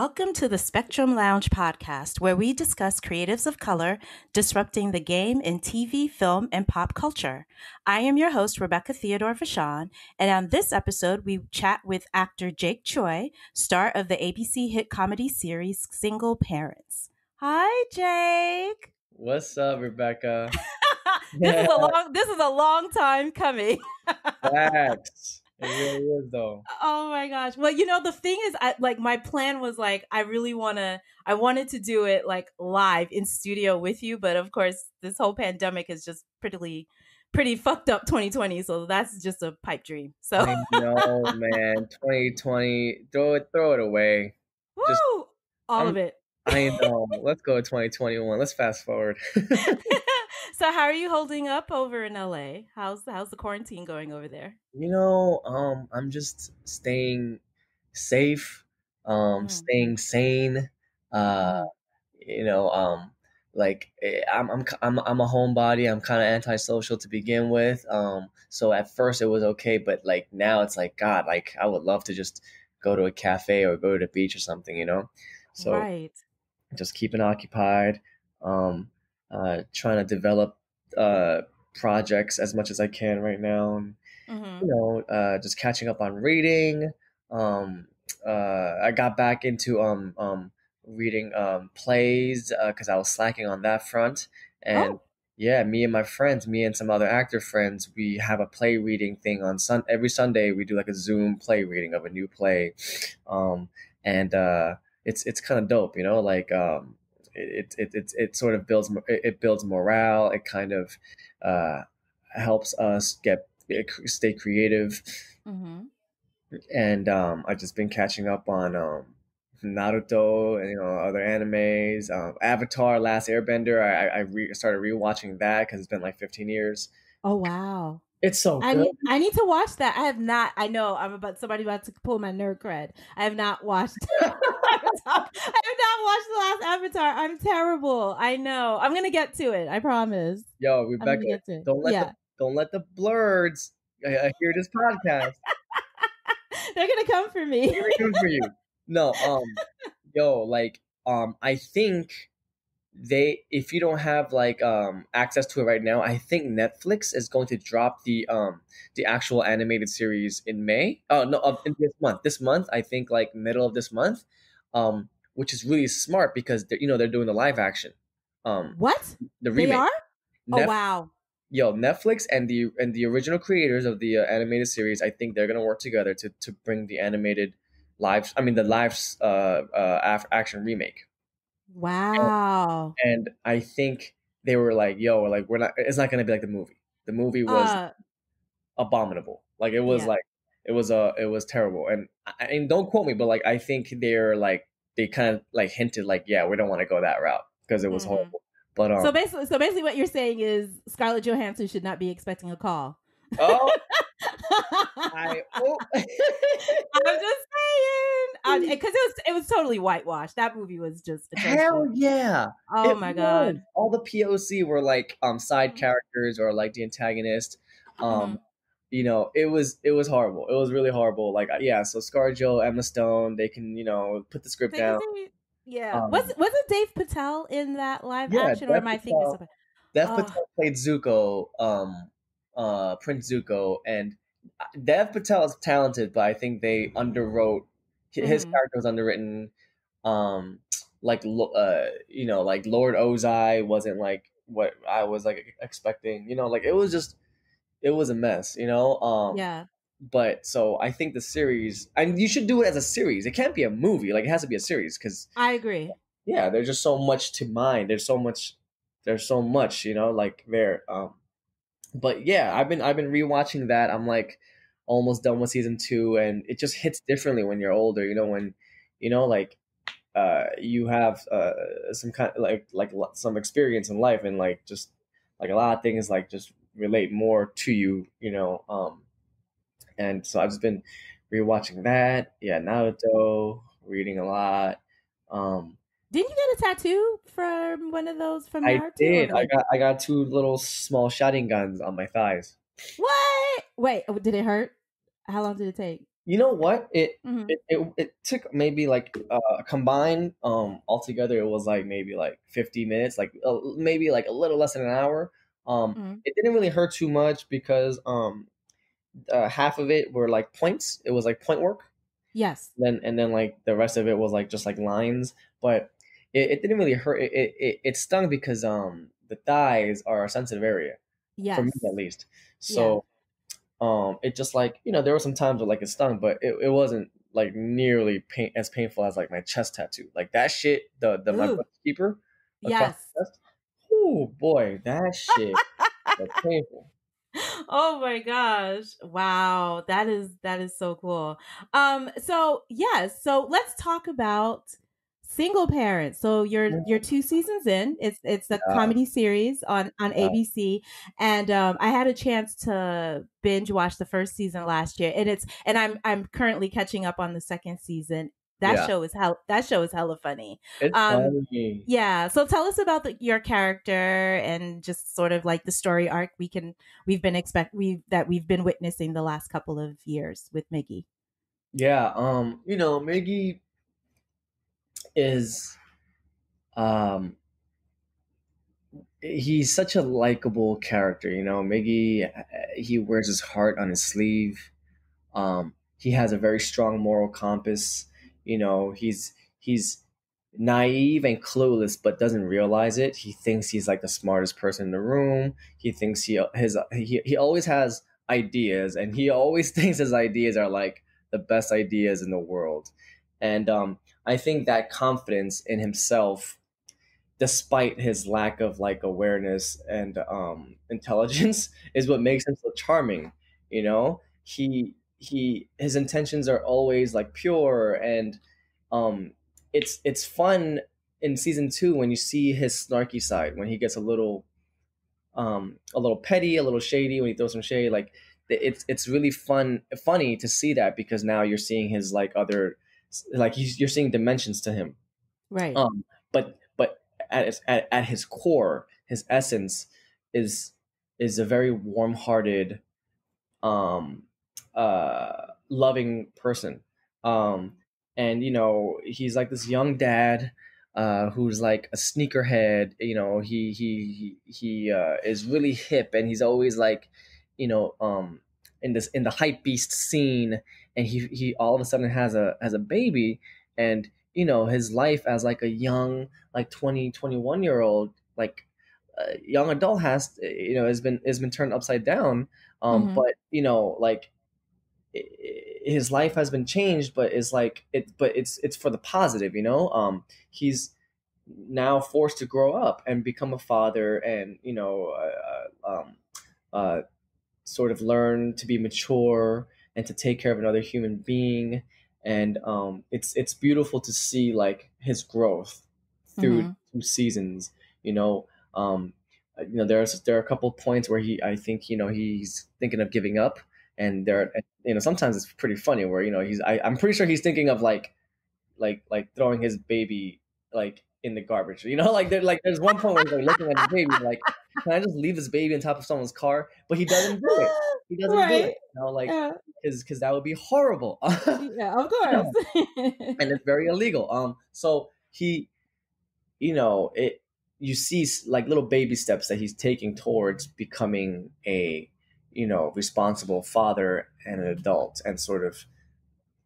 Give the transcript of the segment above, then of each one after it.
Welcome to the Spectrum Lounge podcast, where we discuss creatives of color disrupting the game in TV, film, and pop culture. I am your host, Rebecca Theodore Vachon, and on this episode, we chat with actor Jake Choi, star of the ABC hit comedy series Single Parents. Hi, Jake. What's up, Rebecca? this is a long this is a long time coming. Facts. It really is though. Oh my gosh. Well, you know, the thing is I like my plan was like I really want to I wanted to do it like live in studio with you, but of course, this whole pandemic is just pretty pretty fucked up 2020, so that's just a pipe dream. So I know, man. 2020, throw it throw it away. Woo! Just, All I'm, of it. I know. Let's go to 2021. Let's fast forward. so how are you holding up over in LA? How's how's the quarantine going over there? You know, um, I'm just staying safe, um, mm. staying sane. Uh, mm. you know, um, like eh, I'm I'm I'm I'm a homebody. I'm kind of antisocial to begin with. Um, so at first it was okay, but like now it's like God, like I would love to just go to a cafe or go to the beach or something, you know. So right. just keeping occupied. Um, uh, trying to develop uh, projects as much as I can right now. And, mm-hmm. You know, uh, just catching up on reading. Um, uh, I got back into um, um, reading um, plays because uh, I was slacking on that front. And oh. yeah, me and my friends, me and some other actor friends, we have a play reading thing on Sun. Every Sunday, we do like a Zoom play reading of a new play, um, and uh, it's it's kind of dope, you know. Like um, it it it, it sort of builds it builds morale. It kind of uh, helps us get stay creative. Mm-hmm. And um, I've just been catching up on um, Naruto and you know other animes. Um, Avatar: Last Airbender. I I re- started rewatching that because it's been like 15 years. Oh wow! It's so I good. Need, I need to watch that. I have not. I know I'm about somebody about to pull my nerd cred. I have not watched. I have not watched the last Avatar. I'm terrible. I know. I'm gonna get to it. I promise. Yo, Rebecca, don't let yeah. the, don't let the blurs uh, hear this podcast. They're gonna come for me. They're gonna come for you. No, um, yo, like, um, I think they if you don't have like um access to it right now i think netflix is going to drop the um the actual animated series in may oh no of in this month this month i think like middle of this month um which is really smart because you know they're doing the live action um what the remake they are oh wow yo netflix and the and the original creators of the uh, animated series i think they're gonna work together to to bring the animated live i mean the live uh uh action remake Wow. And, and, I think they were like, yo, like we're not it's not gonna be like the movie. The movie was uh, abominable. Like it was yeah. like it was uh it was terrible. And and don't quote me, but like I think they're like they kind of like hinted like, yeah, we don't want to go that route because it was mm-hmm. horrible. But um, so basically, so basically, what you're saying is Scarlett Johansson should not be expecting a call. Oh, I, oh. I'm just saying, because it was it was totally whitewashed. That movie was just hell yeah. Oh it my god! Was. All the POC were like um side mm-hmm. characters or like the antagonist. Um, mm-hmm. You know, it was it was horrible. It was really horrible. Like yeah, so ScarJo, Emma Stone, they can you know put the script they, down. They, yeah, um, was wasn't Dave Patel in that live yeah, action, Dev or am I thinking something? Dev Patel played Zuko. Um, uh, Prince Zuko, and uh, Dev Patel is talented, but I think they underwrote his mm-hmm. character was underwritten. Um, like uh, you know, like Lord Ozai wasn't like what I was like expecting. You know, like it was just it was a mess. You know. Um, yeah. But so I think the series, and you should do it as a series. It can't be a movie. Like it has to be a series because I agree. Yeah, there's just so much to mind. There's so much. There's so much. You know, like there. Um, but yeah, I've been I've been rewatching that. I'm like almost done with season two, and it just hits differently when you're older. You know, when you know like uh, you have uh, some kind of like like some experience in life, and like just like a lot of things like just relate more to you. You know, um, and so I've just been rewatching that. Yeah, Naruto, reading a lot. Um, didn't you get a tattoo from one of those from I did. I got I got two little small Sharingans on my thighs. What? Wait, oh, did it hurt? How long did it take? You know what? It mm-hmm. it, it, it took maybe like uh combined um altogether it was like maybe like 50 minutes, like uh, maybe like a little less than an hour. Um mm-hmm. it didn't really hurt too much because um uh, half of it were like points. It was like point work. Yes. And then and then like the rest of it was like just like lines, but it, it didn't really hurt. It, it it stung because um the thighs are a sensitive area. Yes. For me at least. So um, it just like you know there were some times where like it stung, but it, it wasn't like nearly pain as painful as like my chest tattoo. Like that shit, the the Ooh. my keeper. Yes. Oh boy, that shit painful. Oh my gosh. Wow. That is that is so cool. Um so yes, so let's talk about single parents. So you're mm-hmm. you're two seasons in. It's it's a comedy series on on. ABC, and um, I had a chance to binge watch the first season last year, and it's and I'm I'm currently catching up on the second season. That yeah. show is hell. That show is hella funny. It's um, funny. Yeah. So tell us about the, your character and just sort of like the story arc we can we've been expect we that we've been witnessing the last couple of years with Miggy. Yeah. Um. You know, Miggy is um he's such a likable character you know miggy he wears his heart on his sleeve um he has a very strong moral compass you know he's he's naive and clueless but doesn't realize it. He thinks he's like the smartest person in the room. He thinks he his he, he always has ideas and he always thinks his ideas are like the best ideas in the world. And um I think that confidence in himself, despite his lack of like awareness and um, intelligence, is what makes him so charming. You know, he he his intentions are always like pure and um it's it's fun in season two when you see his snarky side when he gets a little um a little petty a little shady when he throws some shade like it's it's really fun funny to see that because now you're seeing his like other like you're seeing dimensions to him. Right. Um but but at his, at, at his core his essence is is a very warm-hearted um uh loving person um and you know he's like this young dad uh, who's like a sneakerhead. You know, he he he, he uh, is really hip, and he's always like, you know, um, in this in the hype beast scene, and he he all of a sudden has a has a baby and you know his life as like a young like 20 21 year old like a young adult has you know has been has been turned upside down um mm-hmm. but you know like his life has been changed but it's like it but it's it's for the positive you know? Um he's now forced to grow up and become a father and you know uh, uh um uh sort of learn to be mature and to take care of another human being. And um, it's it's beautiful to see like his growth through mm-hmm. two seasons you know? Um, uh, you know there's there are a couple points where he i think you know he's thinking of giving up and there you know sometimes it's pretty funny where you know he's I, i'm pretty sure he's thinking of like like like throwing his baby like in the garbage you know like there like there's one point where he's like looking at his baby like can i just leave this baby on top of someone's car but he doesn't do it he doesn't right. do it you know like yeah because because that would be horrible. yeah, of course. and it's very illegal. Um, so he, you know, it you see like little baby steps that he's taking towards becoming a, you know, responsible father and an adult, and sort of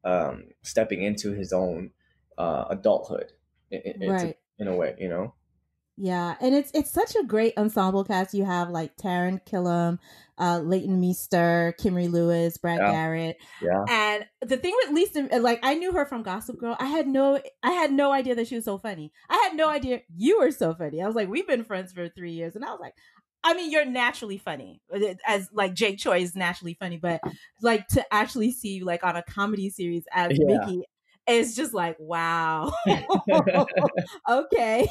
um, stepping into his own uh, adulthood. In, right. in a way, you know. Yeah, and it's it's such a great ensemble cast. You have like Taran Killam, uh, Leighton Meester, Kimberly Lewis, Brad yeah. Garrett. Yeah. And the thing with Lisa, like I knew her from Gossip Girl. I had no, I had no idea that she was so funny. I had no idea you were so funny. I was like, we've been friends for three years, and I was like, I mean, you're naturally funny, uh, as like Jake Choi is naturally funny, but like to actually see you like on a comedy series as yeah. Miggy, it's just like wow okay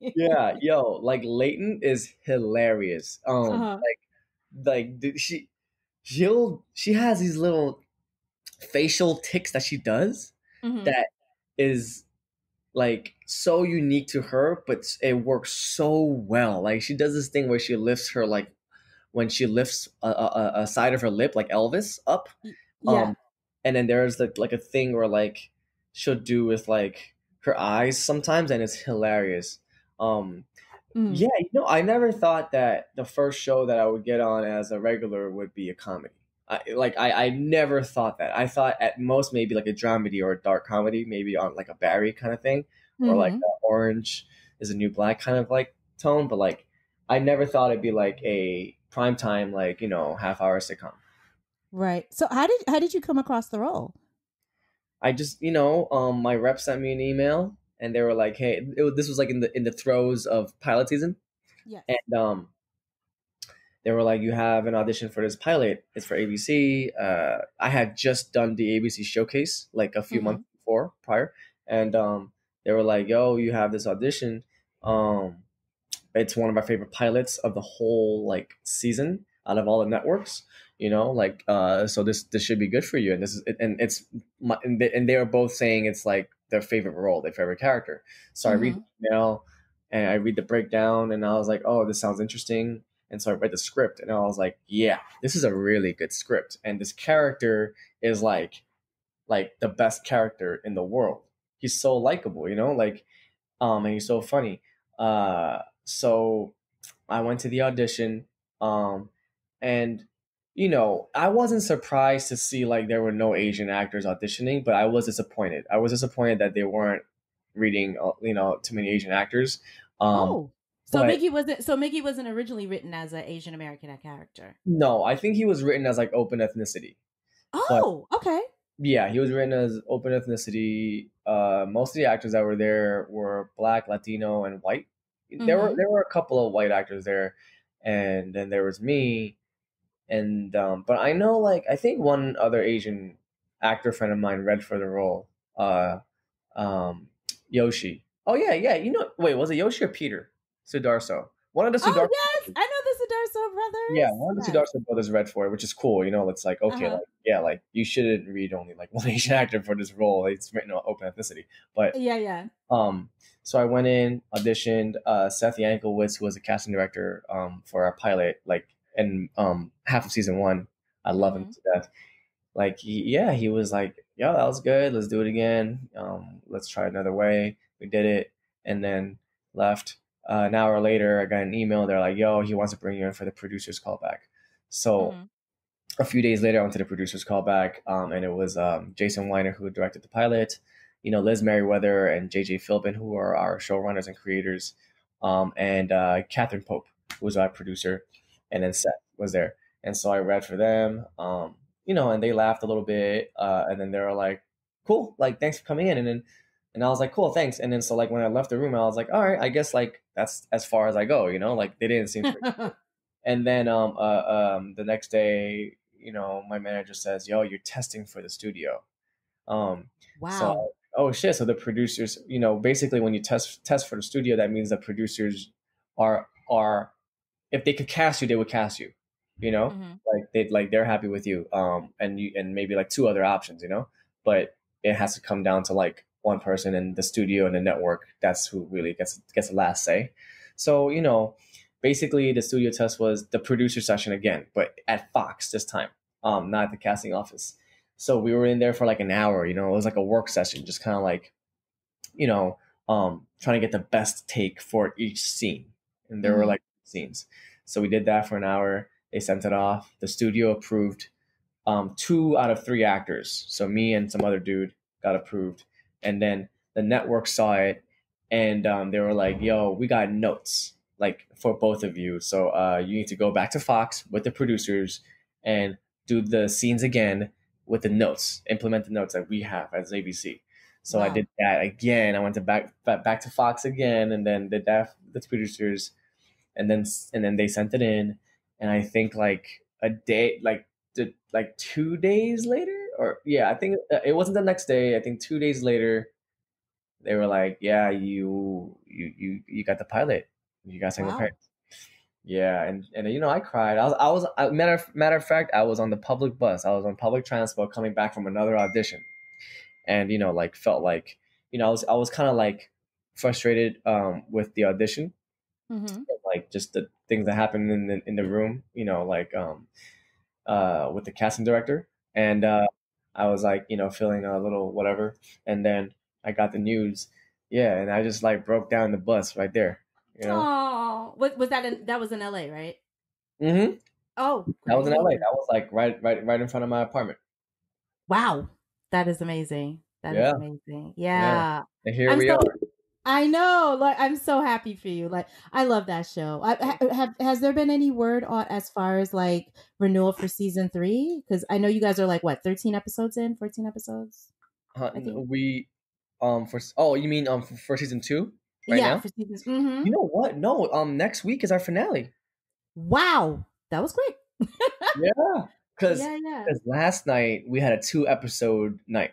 yeah yo like leighton is hilarious um uh-huh. like like she she'll she has these little facial ticks that she does mm-hmm. that is like so unique to her but it works so well like she does this thing where she lifts her like when she lifts a, a, a side of her lip like elvis up yeah. um and then there's like like a thing where like she'll do with like her eyes sometimes, and it's hilarious. Um, mm. Yeah, you know, I never thought that the first show that I would get on as a regular would be a comedy. I, like I, I never thought that. I thought at most maybe like a dramedy or a dark comedy, maybe on like a Barry kind of thing, mm-hmm. or like mm-hmm. Orange is a New Black kind of like tone. But like I never thought it'd be like a prime time like you know half hour sitcom. Right. So how did how did you come across the role? I just you know um my rep sent me an email and they were like, hey, it, this was like in the in the throes of pilot season. Yeah. And um they were like, "You have an audition for this pilot. It's for ABC." Uh, I had just done the ABC showcase like a few mm-hmm. months before prior, and um, they were like, "Yo, you have this audition. Um, it's one of my favorite pilots of the whole like season out of all the networks. You know, like uh, so this this should be good for you." And this is and it's my, and they, and they were both saying it's like their favorite role, their favorite character. So mm-hmm. I read mm-hmm. the email and I read the breakdown, and I was like, "Oh, this sounds interesting." And so I read the script and I was like, yeah, this is a really good script. And this character is like like the best character in the world. He's so likable, you know, like um and he's so funny. Uh so I went to the audition um and you know, I wasn't surprised to see like there were no Asian actors auditioning, but I was disappointed. I was disappointed that they weren't reading, uh, you know, too many Asian actors. Um, oh. So but, Miggy wasn't. So Miggy wasn't originally written as an Asian American character. No, I think he was written as like open ethnicity. Oh, but, okay. Yeah, he was written as open ethnicity. Uh, most of the actors that were there were black, Latino, and white. Mm-hmm. There were mm-hmm. there were a couple of white actors there, and then there was me, and um, but I know like I think one other Asian actor friend of mine read for the role. Uh, um, Yoshi. Oh yeah, yeah. You know, wait, was it Yoshi or Peter? Sudarso. One of the Sudarso. Oh yes, I know the Sudarso brothers. Yeah, one of the Sudarso brothers read for it, which is cool. You know, it's like okay, uh-huh. like yeah, like you shouldn't read only like one Asian actor for this role. It's written on open ethnicity, but yeah, yeah. Um, so I went in, auditioned. Uh, Seth Yanklewitz, who was a casting director, um, for our pilot, like, and um, half of season one. I love mm-hmm. him to death. Like, he, yeah, he was like, "Yo, that was good. Let's do it again. Um, let's try another way." We did it, and then left uh, an hour later, I got an email. They're like, "Yo, he wants to bring you in for the producers callback." So mm-hmm. a few days later, I went to the producers callback, um, and it was um, Jason Winer who directed the pilot. You know, Liz Meriwether and JJ Philbin, who are our showrunners and creators, um, and uh, Catherine Pope, who was our producer, and then Seth was there. And so I read for them, um, you know, and they laughed a little bit, uh, and then they were like, "Cool, like thanks for coming in." And then and I was like, cool, thanks. And then so like when I left the room, I was like, all right, I guess like that's as far as I go, you know, like they didn't seem to. and then um uh, um the next day, you know, my manager says, yo, you're testing for the studio. Um wow. So, oh shit. So the producers, you know, basically when you test test for the studio, that means the producers are are if they could cast you, they would cast you. You know, mm-hmm. like they like they're happy with you. Um and you and maybe like two other options, you know, but it has to come down to like one person in the studio and the network. That's who really gets gets the last say. So you know, basically the studio test was the producer session again, but at Fox this time, um, not at the casting office. So we were in there for like an hour. You know, it was like a work session, just kind of like, you know, um, trying to get the best take for each scene. And there mm-hmm. were like scenes. So we did that for an hour. They sent it off. The studio approved um, two out of three actors. So me and some other dude got approved and then the network saw it and um, they were like yo we got notes like for both of you so uh, you need to go back to fox with the producers and do the scenes again with the notes implement the notes that we have as abc so wow. i did that again i went to back back to fox again and then did that with the producers and then and then they sent it in and i think like a day like the, like two days later or yeah, I think uh, it wasn't the next day. I think two days later, they were like, "Yeah, you you you you got the pilot. You got sang wow. parents." Yeah, and and you know, I cried. I was I was I, matter of, matter of fact, I was on the public bus. I was on public transport coming back from another audition, and you know, like felt like you know, I was I was kind of like frustrated um with the audition, mm-hmm. like just the things that happened in the in the room. You know, like um uh with the casting director and uh I was like, you know, feeling a little whatever, and then I got the news, yeah, and I just like broke down the bus right there. You know? Oh, what was that? In, that was in L.A., right? Mm-hmm. Oh, that was in LA. That was like right, right, right in front of my apartment. Wow, that is amazing. That yeah. is amazing. Yeah. yeah. And here I'm we so, are. I know. Like, I'm so happy for you. Like, I love that show. I, have has there been any word on as far as like renewal for season three? Because I know you guys are like what, 13 episodes in, 14 episodes. Uh, we um for oh you mean um for, for season two right yeah, now? For season, mm-hmm. You know what? No, um next week is our finale. Wow, that was quick. yeah, because yeah, yeah. last night we had a two episode night.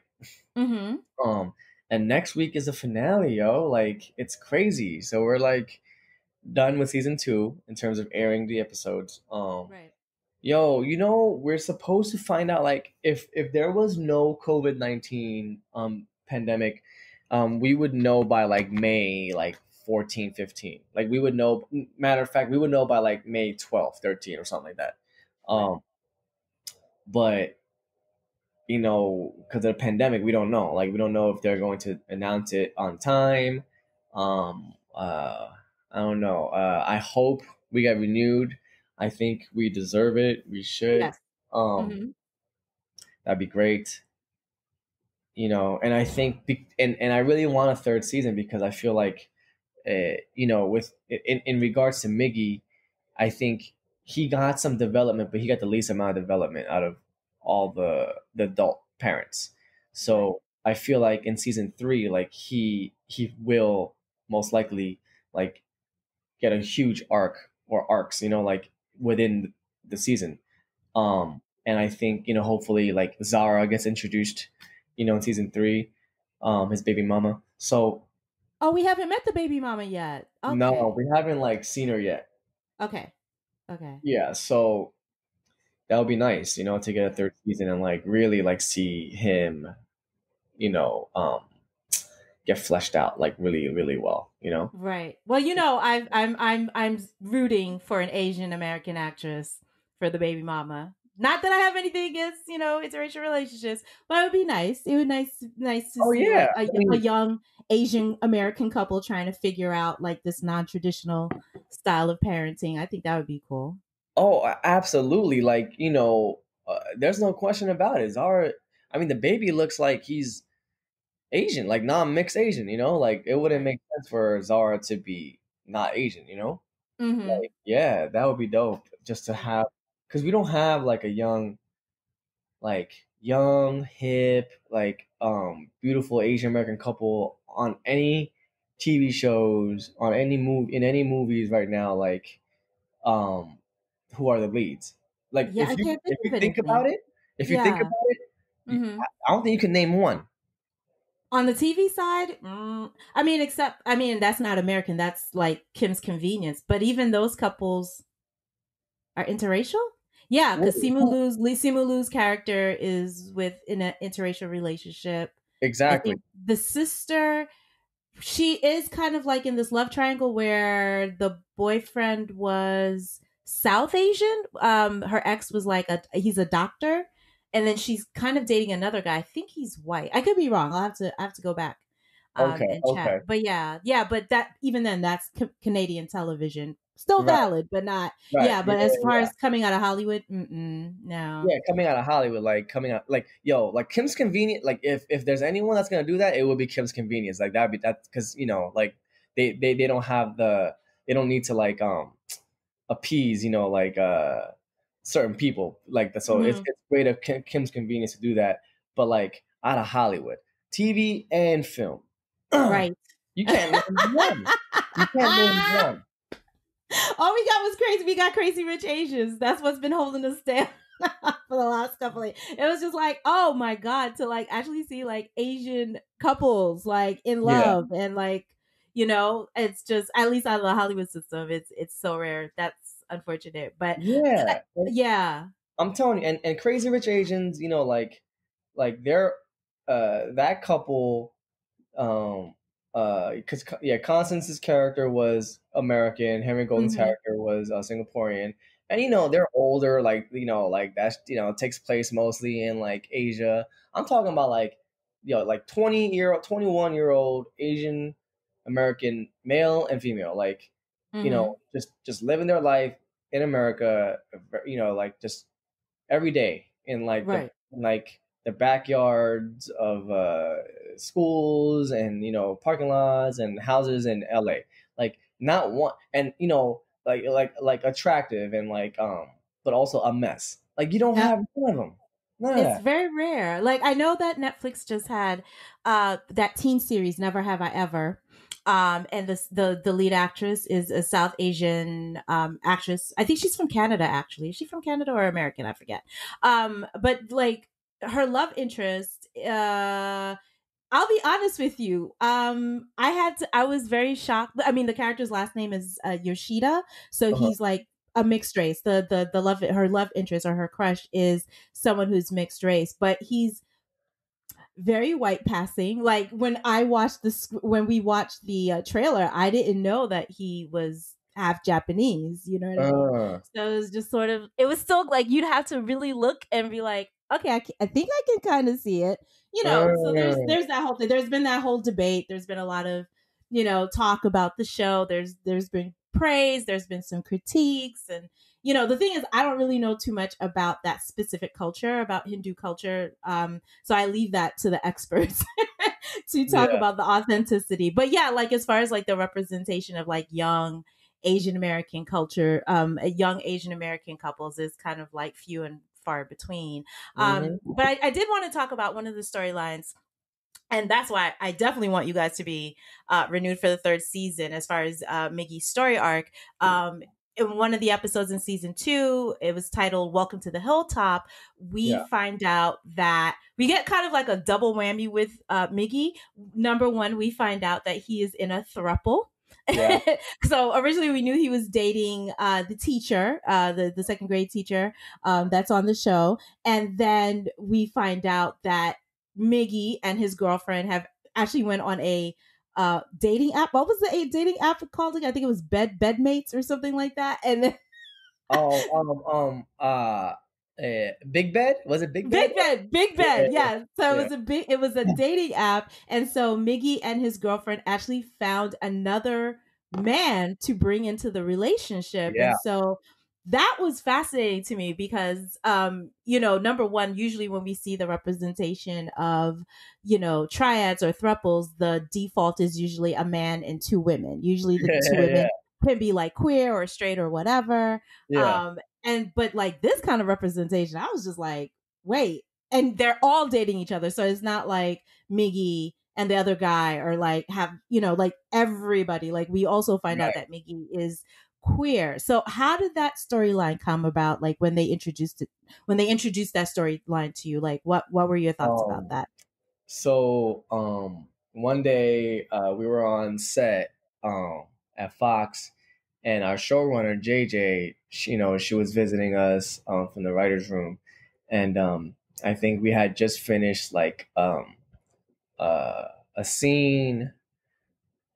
Mm-hmm. Um, and next week is the finale, yo. Like it's crazy. So we're like done with season two in terms of airing the episodes. Um, right. Yo, you know we're supposed to find out like if if there was no COVID nineteen um pandemic, um we would know by like May like 14, 15. Like we would know. Matter of fact, we would know by like May 12, 13 or something like that. Um, but you know, because of the pandemic, we don't know. Like we don't know if they're going to announce it on time. Um, uh, I don't know. Uh, I hope we get renewed. I think we deserve it. We should. Yes. Um, mm-hmm. that'd be great. You know, and I think, and and I really want a third season because I feel like, uh, you know, with in in regards to Miggy, I think he got some development, but he got the least amount of development out of all the the adult parents. So I feel like in season three, like he he will most likely like get a huge arc or arcs, you know, like within the season. Um, and I think you know, hopefully, like Zara gets introduced, you know, in season three, um, his baby mama. So, oh, we haven't met the baby mama yet. Okay. No, we haven't like seen her yet. Okay. Okay. Yeah, so that would be nice, you know, to get a third season and like really like see him, you know, um get fleshed out like really really well, you know. Right. Well, you know, I I'm I'm I'm rooting for an Asian American actress for the baby mama. Not that I have anything against, you know, interracial relationships, but it would be nice. It would nice nice to oh, see yeah. like, a, I mean, a young Asian American couple trying to figure out like this non-traditional style of parenting. I think that would be cool. Oh, absolutely. Like, you know, uh, there's no question about it. Zara, I mean, the baby looks like he's Asian, like non-mixed Asian, you know? Like it wouldn't make sense for Zara to be not Asian, you know? Mm-hmm. Like, yeah, that would be dope just to have cuz we don't have like a young like young, hip, like um beautiful Asian American couple on any TV shows, on any movie in any movies right now, like um who are the leads. Like yeah, if you if you think about it, if you yeah. think about it, mm-hmm. I don't think you can name one. On the TV side, mm, I mean, except I mean that's not American. That's like Kim's Convenience. But even those couples are interracial. Yeah, because Simu Liu's Simu Liu's character is with in an interracial relationship. Exactly. The sister, she is kind of like in this love triangle where the boyfriend was South Asian. Um, her ex was like a he's a doctor, and then she's kind of dating another guy. I think he's white. I could be wrong. I'll have to I have to go back. Um, okay. Okay. But yeah, yeah. But that even then, that's c- Canadian television still valid, but not right. yeah. But yeah, as far yeah. as coming out of Hollywood, no. Yeah, coming out of Hollywood, like coming out, like yo, like Kim's Convenience. Like if if there's anyone that's gonna do that, it would be Kim's Convenience. Like that'd be that because you know, like they they they don't have the they don't need to like um appease you know like uh certain people like that. So mm-hmm. it's it's great of Kim's Convenience to do that, but like out of Hollywood, TV and film, right? You can't name one. You can't name one. All we got was crazy. We got crazy rich Asians. That's what's been holding us down for the last couple of. It was just like, oh my god, to like actually see like Asian couples like in love yeah. and like you know, it's just at least out of the Hollywood system, it's it's so rare. That's unfortunate, but yeah, yeah. I'm telling you, and, and Crazy Rich Asians, you know, like like they're uh that couple um uh, because yeah, Constance's character was American, Henry Golding's mm-hmm. character was uh, Singaporean, and you know they're older, like you know, like that's you know takes place mostly in like Asia. I'm talking about like you know like 20 year 21 year old Asian American male and female, like mm-hmm. you know just just living their life in America, you know, like just every day in like right. the, in like the backyards of uh, schools and you know parking lots and houses in LA. Like not one, and you know like like like attractive and like um, but also a mess. Like you don't yeah. have none of them. None it's very rare. Like I know that Netflix just had uh that teen series Never Have I Ever. Um, and the, the the lead actress is a South Asian um, actress. I think she's from Canada. Actually, is she from Canada or American? I forget. Um, but like her love interest, uh, I'll be honest with you. Um, I had to, I was very shocked. I mean, the character's last name is uh, Yoshida, so uh-huh. he's like a mixed race. The the the love her love interest or her crush is someone who's mixed race, but he's very white passing. Like when I watched this, when we watched the uh, trailer, I didn't know that he was half Japanese. You know what I mean? Uh. So it was just sort of. It was still like you'd have to really look and be like, okay, I, I think I can kind of see it. You know, so there's oh. there's that whole thing. There's been that whole debate. There's been a lot of you know talk about the show. There's there's been praise. There's been some critiques, and you know the thing is, I don't really know too much about that specific culture, about Hindu culture. Um, so I leave that to the experts to talk yeah. about the authenticity. But yeah, like as far as like the representation of like young Asian American culture, um, young Asian American couples is kind of like few and far between. Um, mm-hmm. But I, I did want to talk about one of the storylines and that's why I definitely want you guys to be uh, renewed for the third season as far as uh, Miggy's story arc. Um, in one of the episodes in season two, it was titled Welcome to the Hilltop. We yeah. find out that we get kind of like a double whammy with uh, Miggy. Number one, we find out that he is in a thruple yeah. so originally we knew he was dating uh, the teacher, uh, the the second grade teacher um, that's on the show, and then we find out that Miggy and his girlfriend have actually went on a uh, dating app. What was the a dating app called? I think it was Bed Bedmates or something like that. And then oh um um uh uh, Big Bed was it Big Bed? Big Bed, Big Bed, yeah. So it was a big, it was a dating app, and so Miggy and his girlfriend actually found another man to bring into the relationship, yeah. and so that was fascinating to me because um you know number one usually when we see the representation of you know triads or thruples the default is usually a man and two women usually the two women yeah. can be like queer or straight or whatever yeah. um and but like this kind of representation, I was just like, wait. And they're all dating each other. So it's not like Miggy and the other guy are like have, you know, like everybody. Like we also find right. out that Miggy is queer. So how did that storyline come about? Like when they introduced it when they introduced that storyline to you, like what what were your thoughts um, about that? So um one day uh we were on set um at Fox and our showrunner JJ, she, you know, she was visiting us um, from the writers' room, and um, I think we had just finished like um, uh, a scene,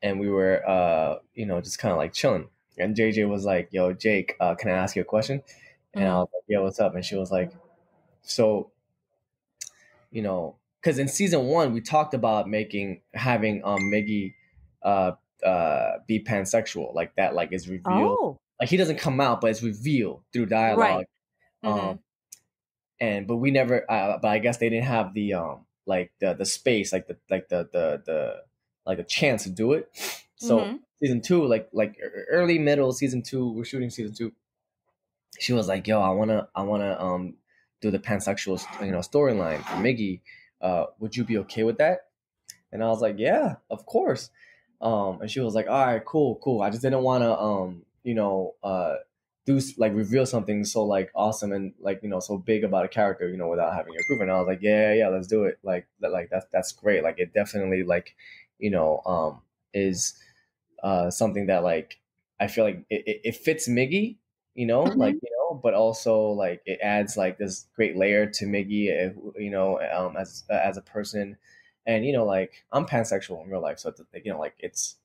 and we were, uh, you know, just kind of like chilling. And JJ was like, "Yo, Jake, uh, can I ask you a question?" And mm-hmm. I was like, "Yeah, what's up?" And she was like, "So, you know, because in season one we talked about making having um Miggy uh uh, be pansexual like that like is revealed oh. like he doesn't come out but it's revealed through dialogue right. mm-hmm. um and but we never uh, but i guess they didn't have the um like the the space like the like the the the like a chance to do it so mm-hmm. Season two like like early middle season two we're shooting season two. She was like yo i want to i want to um do the pansexual you know storyline for miggy. Uh would you be okay with that? And i was like yeah of course. Um, and she was like, all right, cool, cool. I just didn't want to, um, you know, uh, do like reveal something so like awesome and like you know so big about a character you know without having your proof and i was like yeah yeah let's do it. Like that like that's that's great. Like it definitely like you know um is uh something that like i feel like it, it fits miggy you know mm-hmm. like you know but also like it adds like this great layer to miggy eh, you know um as as a person and you know like i'm pansexual in real life so it's, you know like it's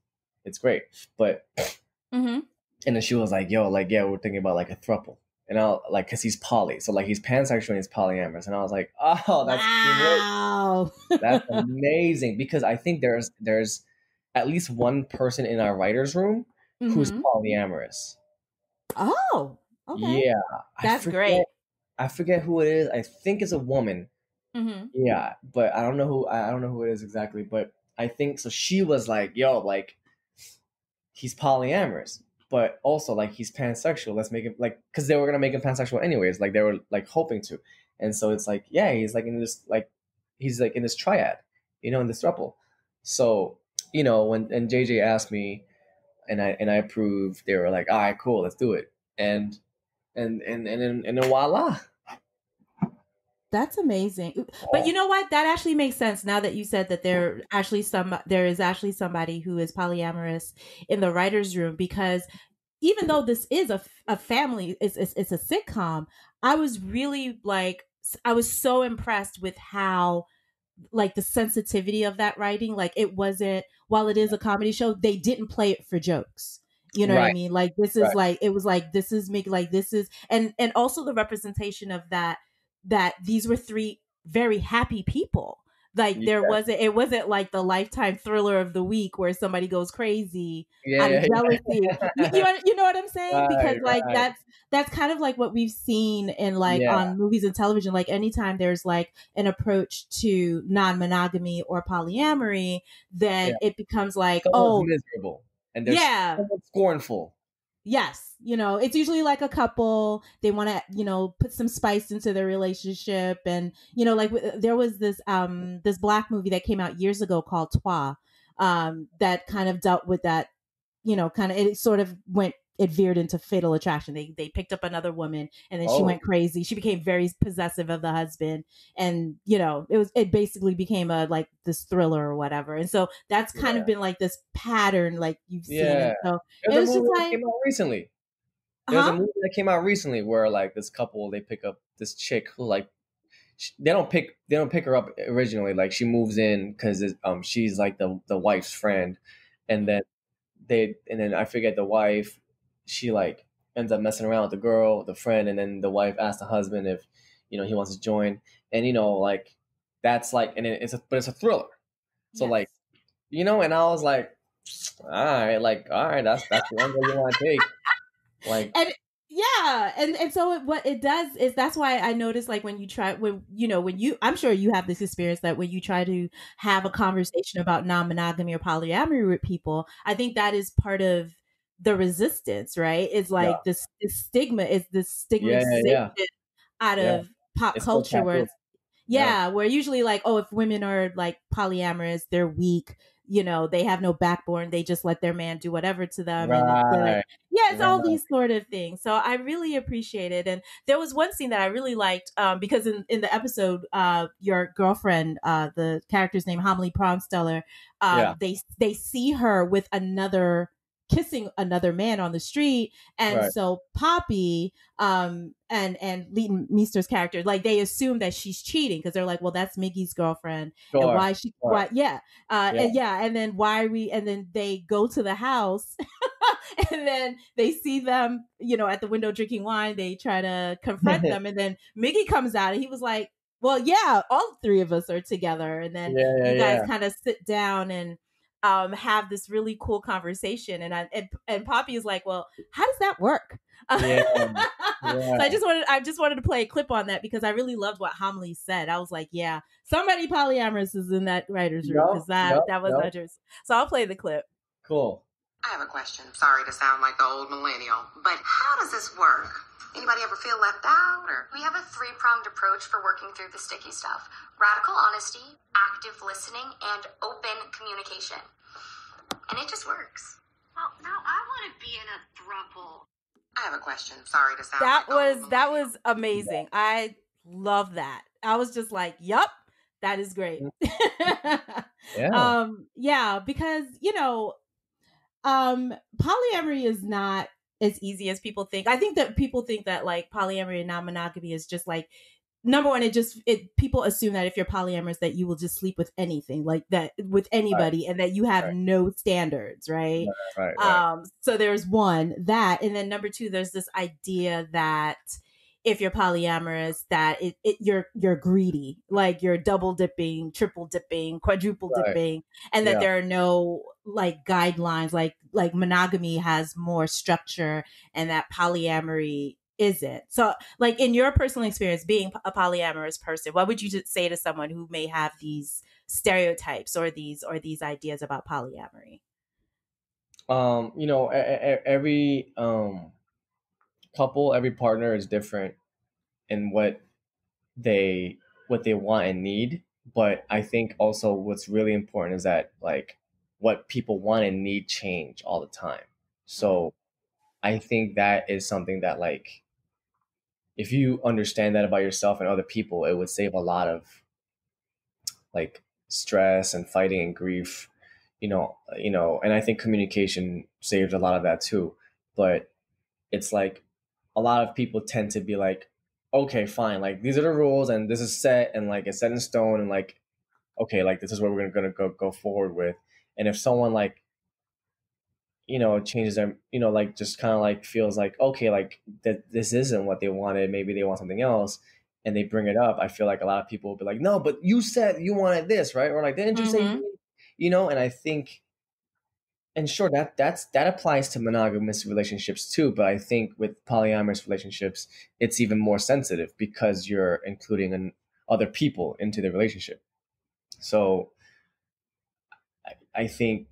it's great but mm-hmm. and then she was like yo like yeah we're thinking about like a thruple and I'll like because he's poly, so like he's pansexual and he's polyamorous, and I was like, oh, that's wow. that's amazing because I think there's there's at least one person in our writers' room mm-hmm. who's polyamorous. Oh, okay. Yeah, that's forget, great. I forget who it is. I think it's a woman. Mm-hmm. Yeah, but I don't know who I don't know who it is exactly. But I think so. She was like, "Yo, like, he's polyamorous." but also like he's pansexual. Let's make him like because they were gonna make him pansexual anyways. Like they were like hoping to, and so it's like yeah, he's like in this like he's like in this triad, you know, in this throuple. So you know when and JJ asked me, and I and I approved. They were like, all right, cool, let's do it. And and and and and, and then voila, that's amazing. But you know what? That actually makes sense now that you said that there actually some there is actually somebody who is polyamorous in the writers room because even though this is a, a family it's, it's, it's a sitcom, I was really like I was so impressed with how like the sensitivity of that writing like it wasn't while it is a comedy show they didn't play it for jokes you know right. what i mean like this is right. like it was like this is make like this is and and also the representation of that that these were three very happy people like there yeah. wasn't it wasn't like the lifetime thriller of the week where somebody goes crazy yeah, out of jealousy. Yeah. you, you, you, know what i'm saying? Right, because like right. that's that's kind of like what we've seen in like on movies and television. Like anytime there's like an approach to non-monogamy or polyamory then it becomes like oh miserable and they're yeah. scornful Yes, you know, it's usually like a couple, they want to, you know, put some spice into their relationship and, you know, like there was this um this black movie that came out years ago called Trois um that kind of dealt with that, you know, kind of it sort of went it veered into fatal attraction. They they picked up another woman and then oh. she went crazy. She became very possessive of the husband and you know, it was it basically became a like this thriller or whatever. And so that's kind yeah. of been like this pattern like you've seen. Yeah. so it was just like came out recently. There's huh? a movie that came out recently where like this couple they pick up this chick who like they don't pick they don't pick her up originally like she moves in because um she's like the the wife's friend and then they and then I forget the wife she like ends up messing around with the girl, the friend, and then the wife asks the husband if you know he wants to join, and you know like that's like and it's a but it's a thriller, so yes. like you know, and I was like, all right, like all right, that's that's the angle you want to take, like and yeah and and so it, what it does is that's why i notice like when you try when you know when you i'm sure you have this experience that when you try to have a conversation about non-monogamy or polyamory with people i think that is part of the resistance, right? Is like yeah. this, this stigma is this stigma yeah, yeah, out of pop it's culture where it's, yeah, where usually like, oh, if women are like polyamorous, they're weak, you know, they have no backbone, they just let their man do whatever to them. Right. And like, yeah, it's all these sort of things. So I really appreciate it. And there was one scene that I really liked um, because in, in the episode, uh, your girlfriend, uh, the character's name, Homily Pronsteller, um, they they see her with another kissing another man on the street and right. so poppy um and and leighton meester's character like they assume that she's cheating because they're like well that's miggy's girlfriend sure. and why she sure. why yeah uh yeah. and yeah and then why are we and then they go to the house and then they see them you know at the window drinking wine they try to confront them and then miggy comes out and he was like well yeah all three of us are together and then yeah, yeah, you guys kind of sit down and um, have this really cool conversation. And I, and, and Poppy is like, well, how does that work? Yeah. yeah. so I just wanted, I just wanted to play a clip on that because I really loved what Homily said. I was like, yeah, somebody polyamorous is in that writer's room because that, that was nope. So I'll play the clip. Cool. I have a question. Sorry to sound like the old millennial, but how does this work? Anybody ever feel left out or We have a three-pronged approach for working through the sticky stuff. Radical honesty, active listening, and open communication. And it just works. Well, now I want to be in a thruple. I have a question. Sorry to sound That like was that was amazing. I love that. I was just like, "Yup, that is great." yeah. Um yeah, because, you know, um polyamory is not as easy as people think. I think that people think that like polyamory and non-monogamy is just like number one, it just it people assume that if you're polyamorous that you will just sleep with anything, like that with anybody, right. and that you have right. no standards, right? Right, right? Um, so there's one that, and then number two, there's this idea that if you're polyamorous that it, it you're you're greedy like you're double dipping triple dipping quadruple right. dipping and that yeah. there are no like guidelines like like monogamy has more structure and that polyamory isn't so like in your personal experience being a polyamorous person what would you say to someone who may have these stereotypes or these or these ideas about polyamory um you know every um couple, every partner is different in what they what they want and need. But I think also what's really important is that like what people want and need change all the time. So mm-hmm. I think that is something that like if you understand that about yourself and other people, it would save a lot of like stress and fighting and grief, you know, you know, and I think communication saves a lot of that too. But it's like a lot of people tend to be like, okay, fine, like these are the rules and this is set and like it's set in stone and like, okay, like this is what we're gonna go go forward with. And if someone like, you know, changes their, you know, like just kind of like feels like, okay, like that this isn't what they wanted, maybe they want something else, and they bring it up, I feel like a lot of people will be like, no, but you said you wanted this, right? Or like, didn't you mm-hmm. say, you know? And I think and sure that that's that applies to monogamous relationships too but i think with polyamorous relationships it's even more sensitive because you're including an, other people into the relationship. So I, I think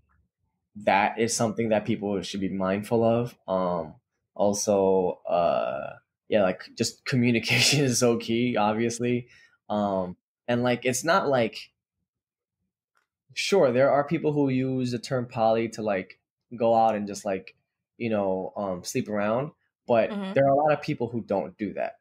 that is something that people should be mindful of. Um also uh yeah like just communication is so key obviously. Um and like it's not like sure there are people who use the term poly to like go out and just like you know um, sleep around but mm-hmm. there are a lot of people who don't do that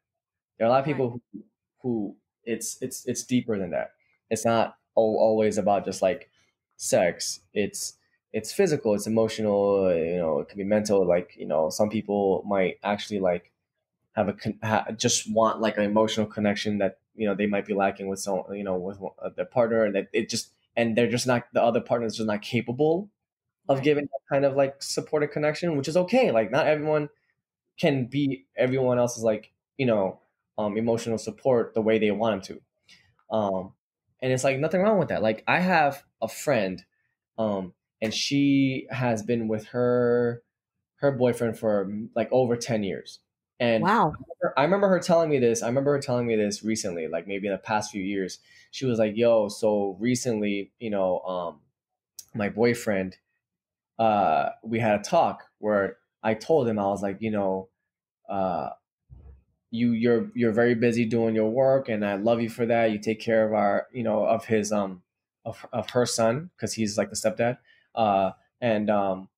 there are a lot of people right. who who it's it's it's deeper than that it's not always about just like sex it's it's physical it's emotional you know it can be mental like you know some people might actually like have a ha, just want like an emotional connection that you know they might be lacking with some you know with uh, their partner and that it just and they're just not the other partner is just not capable of right. giving that kind of like supportive connection, which is okay. Like not everyone can be everyone else's like you know um, emotional support the way they want them to. Um, and it's like nothing wrong with that. Like I have a friend, um, and she has been with her her boyfriend for like over ten years. And wow, I remember, I remember her telling me this. I remember her telling me this recently, like maybe in the past few years. She was like, "Yo, so recently, you know, um, my boyfriend, uh, we had a talk where I told him I was like, you know, uh, you you're you're very busy doing your work, and I love you for that. You take care of our, you know, of his um, of of her son because he's like the stepdad, uh, and um,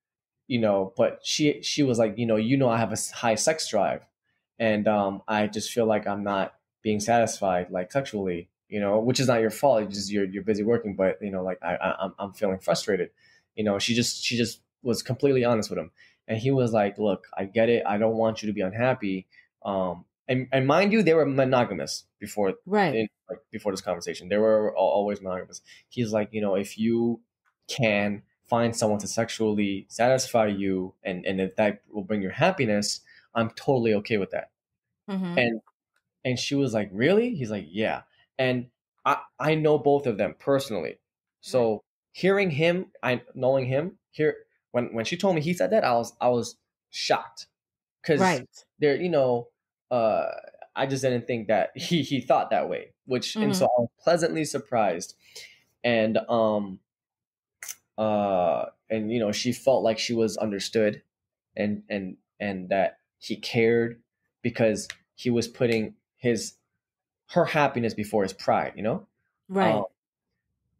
you know, but she she was like, you know, you know, I have a high sex drive, and um, I just feel like I'm not being satisfied like sexually, you know, which is not your fault. It's just you're you're busy working, but you know, like I, I I'm I'm feeling frustrated. You know, she just she just was completely honest with him, and he was like, look, I get it. I don't want you to be unhappy. Um, and and mind you, they were monogamous before right in, like before this conversation. They were always monogamous. He's like, you know, if you can find someone to sexually satisfy you and and if that will bring your happiness i'm totally okay with that. Mm-hmm. and and she was like really? He's like yeah. And i i know both of them personally. So hearing him i knowing him here when when she told me he said that i was i was shocked. Because right. there you know uh i just didn't think that he he thought that way which mm-hmm. and so i was pleasantly surprised. And um uh, and you know she felt like she was understood, and and and that he cared because he was putting his her happiness before his pride. You know, right? Um,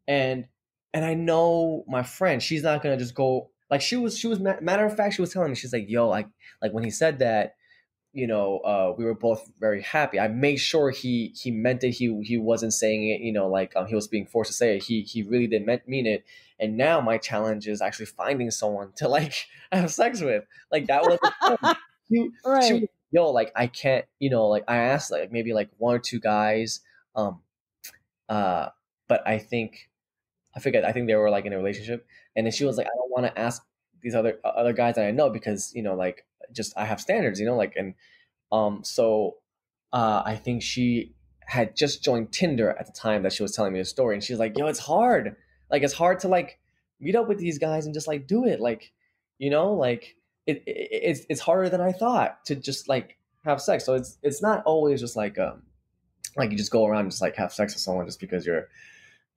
and and I know my friend, she's not gonna just go like she was. She was matter of fact, she was telling me she's like, "Yo, like like when he said that." you know, uh, we were both very happy. I made sure he he meant it. He he wasn't saying it, you know, like um, he was being forced to say it. He he really did meant, mean it. And now my challenge is actually finding someone to like have sex with. Like that was she, right. she was yo, like I can't, you know, like I asked like maybe like one or two guys, um, uh, but I think I forget. I think they were like in a relationship, and then she was like, I don't want to ask these other other guys that I know because you know, like just I have standards, you know, like and um, so uh, I think she had just joined Tinder at the time that she was telling me the story, and she's like, yo, it's hard, like it's hard to like meet up with these guys and just like do it, like you know, like it, it it's it's harder than I thought to just like have sex. So it's it's not always just like um like you just go around and just like have sex with someone just because you're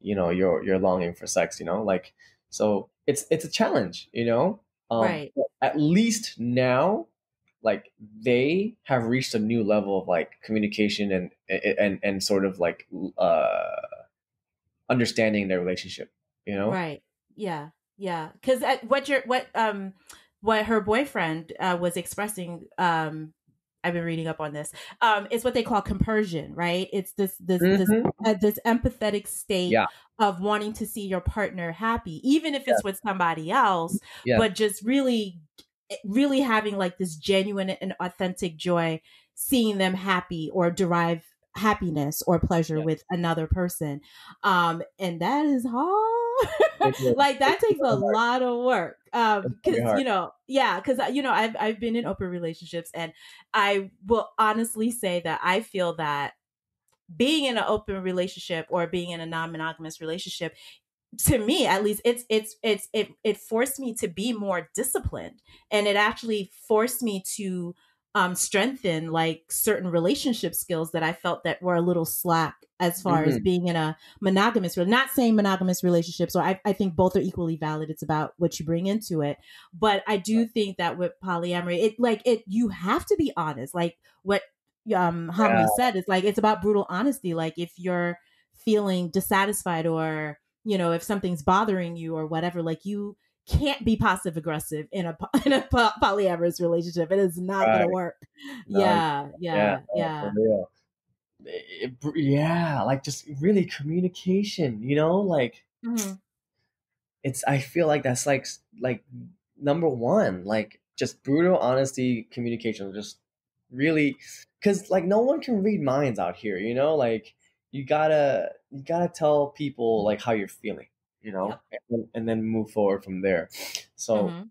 you know you're you're longing for sex you know like so it's it's a challenge you know um, Right. at least now like they have reached a new level of like communication and and and sort of like uh understanding their relationship you know Right. Yeah. Yeah. Because what your what um what her boyfriend uh, was expressing um I've been reading up on this um is what they call compersion, right? It's this this this Mhm. uh, this empathetic state Yeah. of wanting to see your partner happy, even if it's with somebody else, Yeah. but just really really having like this genuine and authentic joy seeing them happy or derive happiness or pleasure with another person um and that is hard. like that takes a lot of work um because you know yeah because you know i've i've been in open relationships and i will honestly say that i feel that being in an open relationship or being in a non-monogamous relationship to me at least it's it's it's it it forced me to be more disciplined and it actually forced me to um strengthen like certain relationship skills that i felt that were a little slack as far as Mhm. being in a monogamous not saying monogamous relationships or I, I think both are equally valid it's about what you bring into it but i do think that with polyamory it like it you have to be honest like what um Hamid Yeah. said it's like it's about brutal honesty like if you're feeling dissatisfied or you know if something's bothering you or whatever like you can't be passive aggressive in a in a polyamorous relationship it is not Right. gonna work No, yeah yeah no, yeah. It- it- yeah like just really communication you know like Mhm. it's i feel like that's like like number one like just brutal honesty communication just really because like no one can read minds out here you know like you gotta you gotta tell people like how you're feeling you know and, then- and then move forward from there. So Mhm.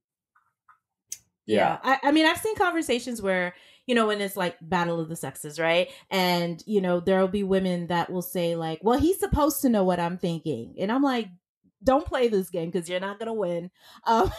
yeah. I, I mean i've seen conversations where you know when it's like battle of the sexes right? And you know there'll be women that will say like well he's supposed to know what i'm thinking. And i'm like don't play this game because you're not gonna win. Um,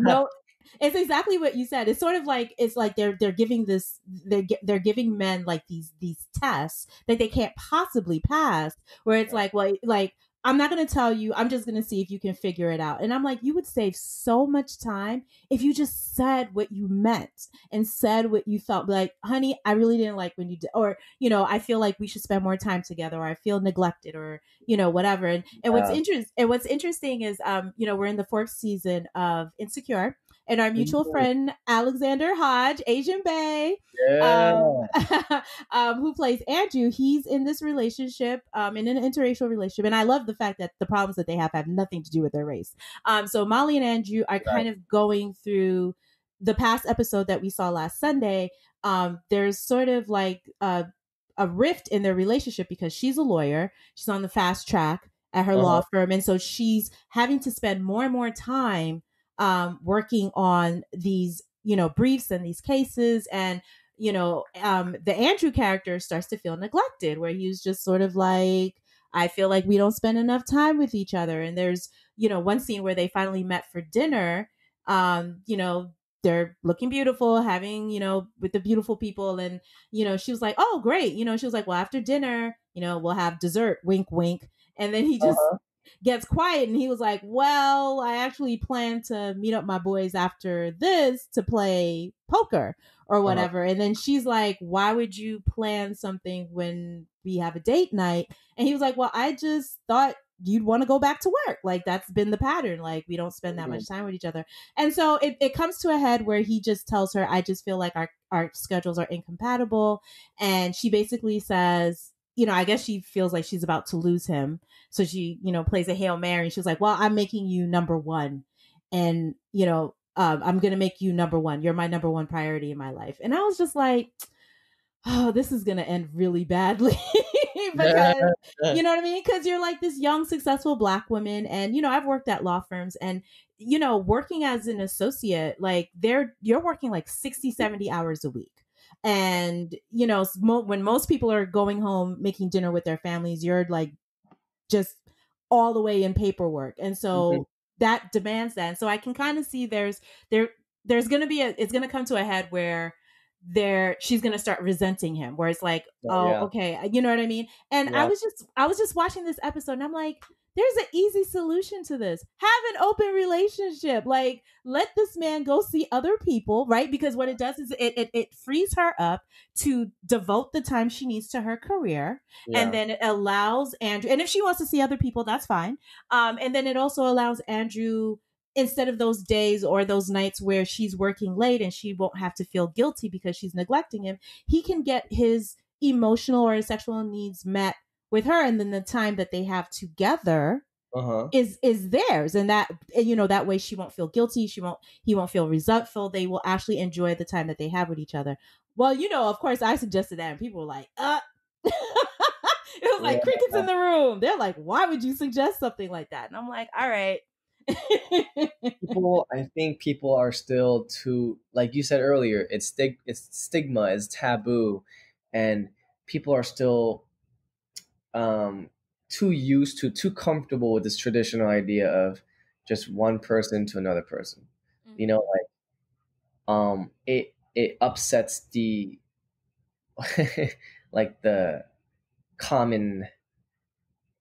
no it's exactly what you said. It's sort of like it's like they're they're giving this they're they're giving men like these these tests that they can't possibly pass where it's like well like i'm not going to tell you i'm just going to see if you can figure it out and i'm like you would save so much time if you just said what you meant and said what you felt like honey i really didn't like when you did or you know i feel like we should spend more time together or i feel neglected or you know whatever and, and what's Yeah. interesting and what's interesting is um you know we're in the fourth season of insecure and our mutual friend alexander hodge asian bay yeah um, um, who plays Andrew, he's in this relationship, um, in an interracial relationship, and I love the fact that the problems that they have have nothing to do with their race. Um, so Molly and Andrew are kind of going through the past episode that we saw last Sunday. Um, there's sort of like a, a rift in their relationship because she's a lawyer, she's on the fast track at her law Uh-huh. firm, and so she's having to spend more and more time um, working on these, you know, briefs and these cases and you know, um, the Andrew character starts to feel neglected, where he's just sort of like, I feel like we don't spend enough time with each other. And there's, you know, one scene where they finally met for dinner. Um, you know, they're looking beautiful, having, you know, with the beautiful people. And, you know, she was like, oh, great. You know, she was like, well, after dinner, you know, we'll have dessert, wink, wink. And then he just Uh-huh. Gets quiet and he was like, Well, I actually plan to meet up my boys after this to play poker or Uh-huh. whatever. And then she's like, Why would you plan something when we have a date night? And he was like, Well, I just thought you'd want to go back to work. Like that's been the pattern. Like we don't spend that much time with each other. And so it, it comes to a head where he just tells her, I just feel like our, our schedules are incompatible. And she basically says, you know, I guess she feels like she's about to lose him. So she, you know, plays a Hail Mary. She was like, Well, I'm making you number one. And, you know, um, I'm gonna make you number one. You're my number one priority in my life. And I was just like, oh, this is gonna end really badly. because you know what I mean? Because you're like this young, successful black woman, and you know, I've worked at law firms and you know, working as an associate, like they're you're working like 60, 70 hours a week. And you know, when most people are going home making dinner with their families, you're like just all the way in paperwork. And so mm-hmm. that demands that. And so I can kind of see there's there there's going to be a it's going to come to a head where there she's gonna start resenting him where it's like oh yeah. okay you know what i mean and yeah. i was just i was just watching this episode and i'm like there's an easy solution to this. Have an open relationship. Like let this man go see other people right? Because what it does is it it, it frees her up to devote the time she needs to her career yeah. and then it allows andrew and if she wants to see other people that's fine. Um and then it also allows andrew instead of those days or those nights where she's working late and she won't have to feel guilty because she's neglecting him, he can get his emotional or his sexual needs met with her and then the time that they have together uh-huh. is is theirs. And that you know that way she won't feel guilty she won't he won't feel resentful. They will actually enjoy the time that they have with each other. Well you know of course i suggested that and people were like uh. It was like yeah. crickets in the room. They're like why would you suggest something like that? And i'm like all right. People i think people are still too like you said earlier it's stig it's stigma it's taboo. And people are still um too used to too comfortable with this traditional idea of just one person to another person. Mm-hmm. you know like um it it upsets the like the common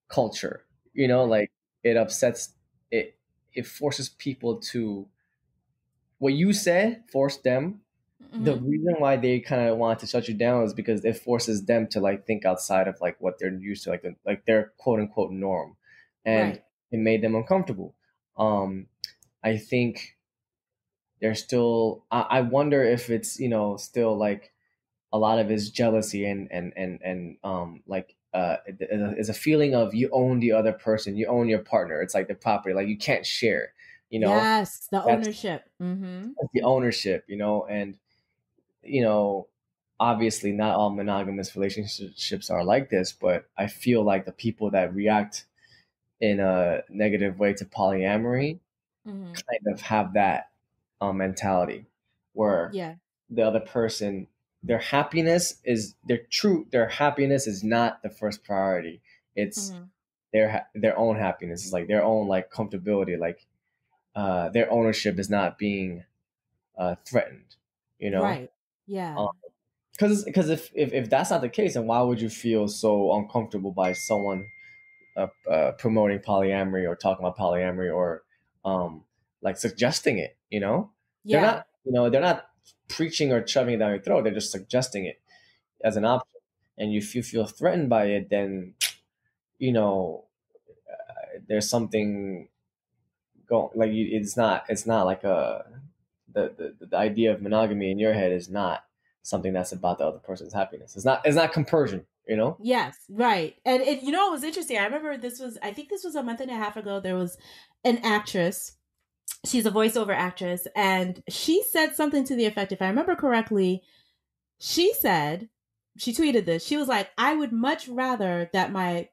culture. You know like it upsets it it forces people to what you said force them mm-hmm. the reason why they kind of want to shut you down is because it forces them to like think outside of like what they're used to like the, like their quote unquote norm and right. it made them uncomfortable um i think they're still I, I wonder if it's you know still like a lot of his jealousy and and and and um like uh, is a feeling of you own the other person, you own your partner. It's like the property, like you can't share. You know, yes, the that's, ownership. Mm-hmm. the ownership, you know, and you know, obviously not all monogamous relationships are like this, but I feel like the people that react in a negative way to polyamory mm-hmm. kind of have that um, mentality where yeah. the other person their happiness is their true their happiness is not the first priority it's mm-hmm. their their own happiness is like their own like comfortability like uh their ownership is not being uh threatened you know right yeah because um, because if, if if that's not the case then why would you feel so uncomfortable by someone uh, uh, promoting polyamory or talking about polyamory or um like suggesting it you know yeah. they're not you know they're not preaching or shoving it down your throat. They're just suggesting it as an option. And if you feel threatened by it, then, you know, uh, there's something going like you, it's not it's not like a the, the the idea of monogamy in your head is not something that's about the other person's happiness. It's not it's not compersion, you know? Yes, right. And it, you know it was interesting. I remember this was I think this was a month and a half ago. There was an actress she's a voiceover actress and she said something to the effect if i remember correctly she said she tweeted this she was like i would much rather that my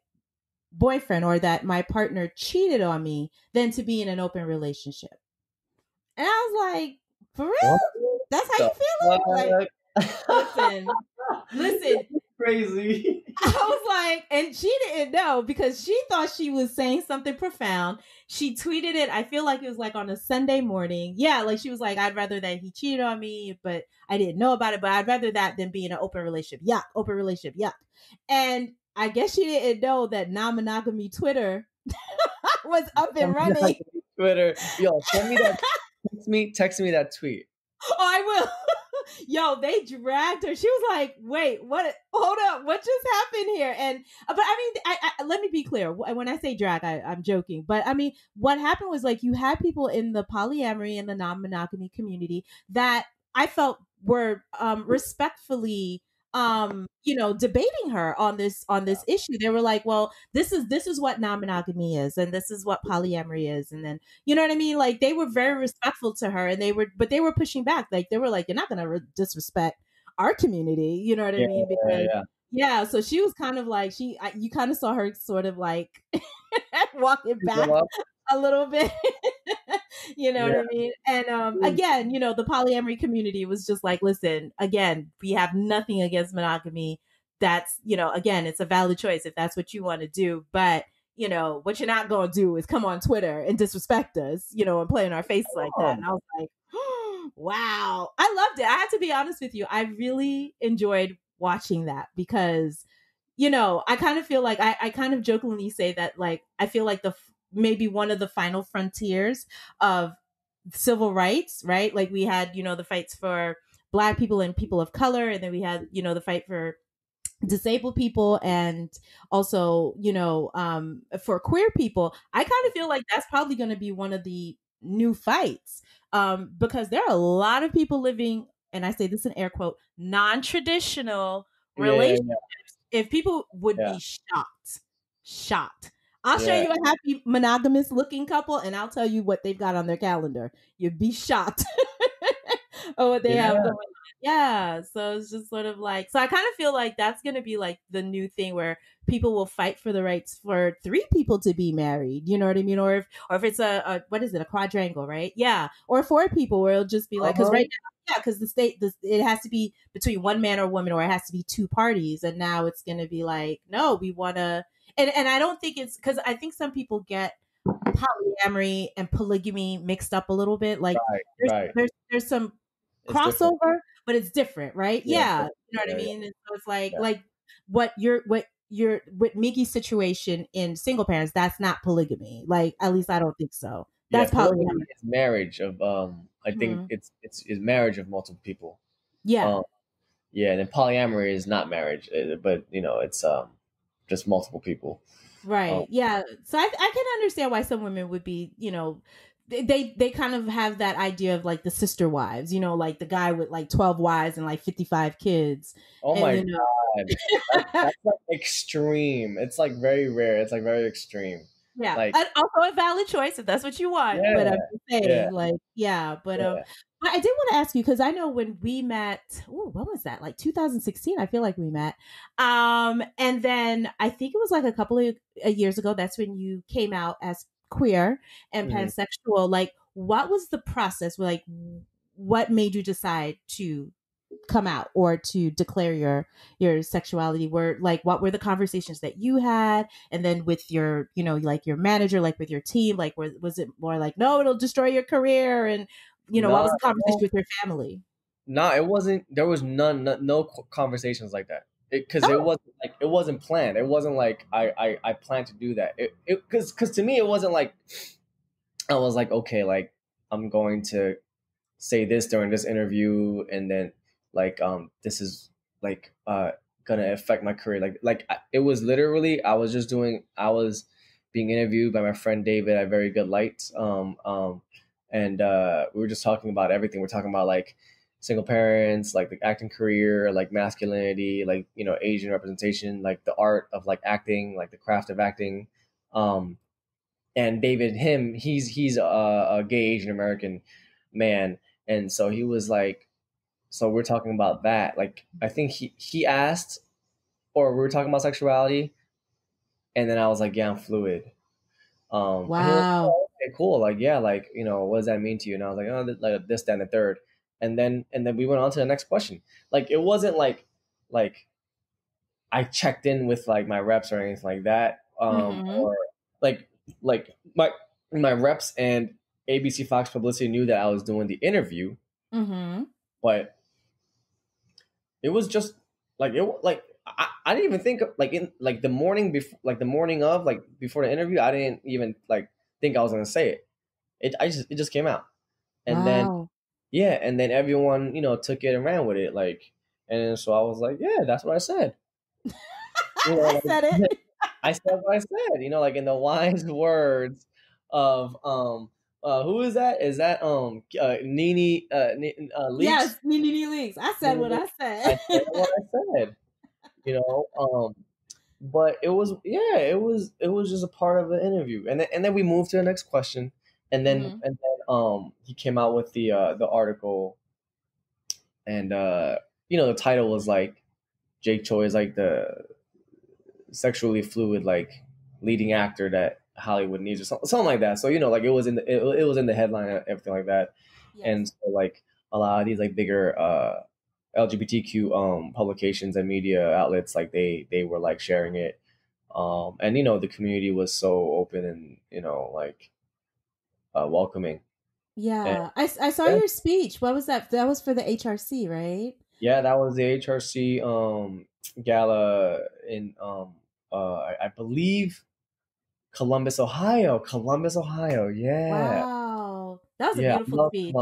boyfriend or that my partner cheated on me than to be in an open relationship and i was like for real that's how you feel like listen listen crazy i was like and she didn't know because she thought she was saying something profound she tweeted it. I feel like it was like on a Sunday morning. Yeah, like she was like, I'd rather that he cheated on me, but I didn't know about it. But I'd rather that than be in an open relationship. Yuck, open relationship. Yuck. And I guess she didn't know that non monogamy Twitter was up and running. Twitter, yo, send me that. Text me, text me that tweet. Oh, I will. yo, they dragged her. She was like, "Wait, what? Hold up, what just happened here?" And uh, but I mean, I, I, let me be clear. When I say drag, I, I'm joking. But I mean, what happened was like you had people in the polyamory and the non-monogamy community that I felt were um, respectfully um you know debating her on this on this issue. They were like well this is this is what non-monogamy is and this is what polyamory is and then you know what i mean? Like they were very respectful to her and they were but they were pushing back. Like they were like you're not going to re- disrespect our community you know what i mean? because yeah. yeah so she was kind of like she I, you kind of saw her sort of like walking back a little bit. you know Yeah. what I mean? And um Mm. again, you know, the polyamory community was just like, listen, again, we have nothing against monogamy. That's, you know, again, it's a valid choice if that's what you want to do, but you know, what you're not going to do is come on Twitter and disrespect us, you know, and play in our face like that. And I was like, wow. I loved it. I had to be honest with you. I really enjoyed watching that because you know, I kind of feel like I, I kind of jokingly say that like I feel like the maybe one of the final frontiers of civil rights, right? Like we had, you know, the fights for black people and people of color, and then we had, you know, the fight for disabled people and also, you know, um for queer people. I kind of feel like that's probably going to be one of the new fights um because there are a lot of people living and I say this in air quote non-traditional Yeah, relationships yeah. if people would Yeah. be shocked, shocked. I'll show Yeah. you a happy monogamous looking couple and I'll tell you what they've got on their calendar. You'd be shocked oh what they have Yeah. going on. Yeah. So it's just sort of like so I kind of feel like that's gonna be like the new thing where people will fight for the rights for three people to be married. You know what I mean? Or if or if it's a, a what is it, a quadrangle, right? Yeah. Or four people where it'll just be like because Uh-huh. right now, yeah, because the state the, it has to be between one man or woman or it has to be two parties. And now it's gonna be like, no, we wanna and and I don't think it's because I think some people get polyamory and polygamy mixed up a little bit. Like Right, there's, right. there's there's some It's different. crossover, but it's different, right? Yeah, Yeah, it's you know what I yeah, yeah. mean. And so it's like Yeah. like what you're what you're with Miggy's situation in single parents. That's not polygamy. Like at least I don't think so. Yeah, That's polygamy polyamory. is marriage of um. I think Mhm. it's it's is marriage of multiple people. Yeah, Um, yeah, and then polyamory is not marriage, uh, but you know it's um just multiple people. right. um, yeah. So I I can understand why some women would be, you know. they- They kind of have that idea of like the sister wives, you know, like the guy with like twelve wives and like fifty five kids. Oh and, my you know, god, that's, that's like extreme. It's like very rare. It's like very extreme. Yeah, Like- also a valid choice if that's what you want. but I'm saying, yeah. like, yeah, but um, Yeah. But I did want to ask you because I know when we met, ooh, what was that? Like 2016, I feel like we met. Um, and then I think it was like a couple of uh, years ago. That's when you came out as queer and Mhm. pansexual. Like, what was the process? Like, what made you decide to come out or to declare your your sexuality were like what were the conversations that you had and then with your you know like your manager like with your team like was, was it more like no it'll destroy your career and you know what was the No. conversation with your family No, it wasn't. There was none, no, no conversations like that. Because it, Oh. wasn't like it wasn't planned. It wasn't like I I, I planned to do that. It because because to me it wasn't like I was like okay like I'm going to say this during this interview and then like um this is like uh gonna affect my career like like it was literally I was just doing I was being interviewed by my friend David at Very Good Light um um and uh we were just talking about everything. We're talking about like single parents like the acting career like masculinity like you know asian representation like the art of like acting like the craft of acting. Um and david him he's he's a, a gay asian american man. And so he was like so we're talking about that. Like i think he he asked or we were talking about sexuality and then i was like yeah i'm fluid. Um wow. "Oh, okay cool like yeah like you know what does that mean to you and i was like oh th- like this then the third and then and then we went on to the next question like it wasn't like like i checked in with like my reps or anything like that um Mhm. or like like my my reps and abc fox publicity knew that i was doing the interview mm-hmm. but it was just like it like I, I didn't even think of, like in like the morning before like the morning of like before the interview I didn't even like think I was gonna say it it I just it just came out and then yeah and then everyone you know took it and ran with it like and so I was like yeah that's what I said you know, I like- said it I said what I said, you know, like in the wise words of um uh, who is that? Is that um uh, Nene uh, uh Leakes? Yes, Nene Leakes. I said what I said. I said what I said. You know, um, but it was yeah, it was it was just a part of the interview, and then, and then we moved to the next question, and then mm-hmm. and then um he came out with the uh the article, and uh you know the title was like Jake Choi is like the sexually fluid like leading actor that Hollywood needs or something, something like that. So you know, like it was in the it, it was in the headline and everything like that, yes. and so like a lot of these like bigger uh LGBTQ um publications and media outlets like they they were like sharing it, um and you know the community was so open and you know like uh, welcoming. Yeah, and, I I saw yeah. your speech. What was that? That was for the HRC, right? Yeah, that was the HRC um gala in um uh I, I believe Columbus, Ohio. Columbus, Ohio. Yeah. Wow, that was a yeah, beautiful speech.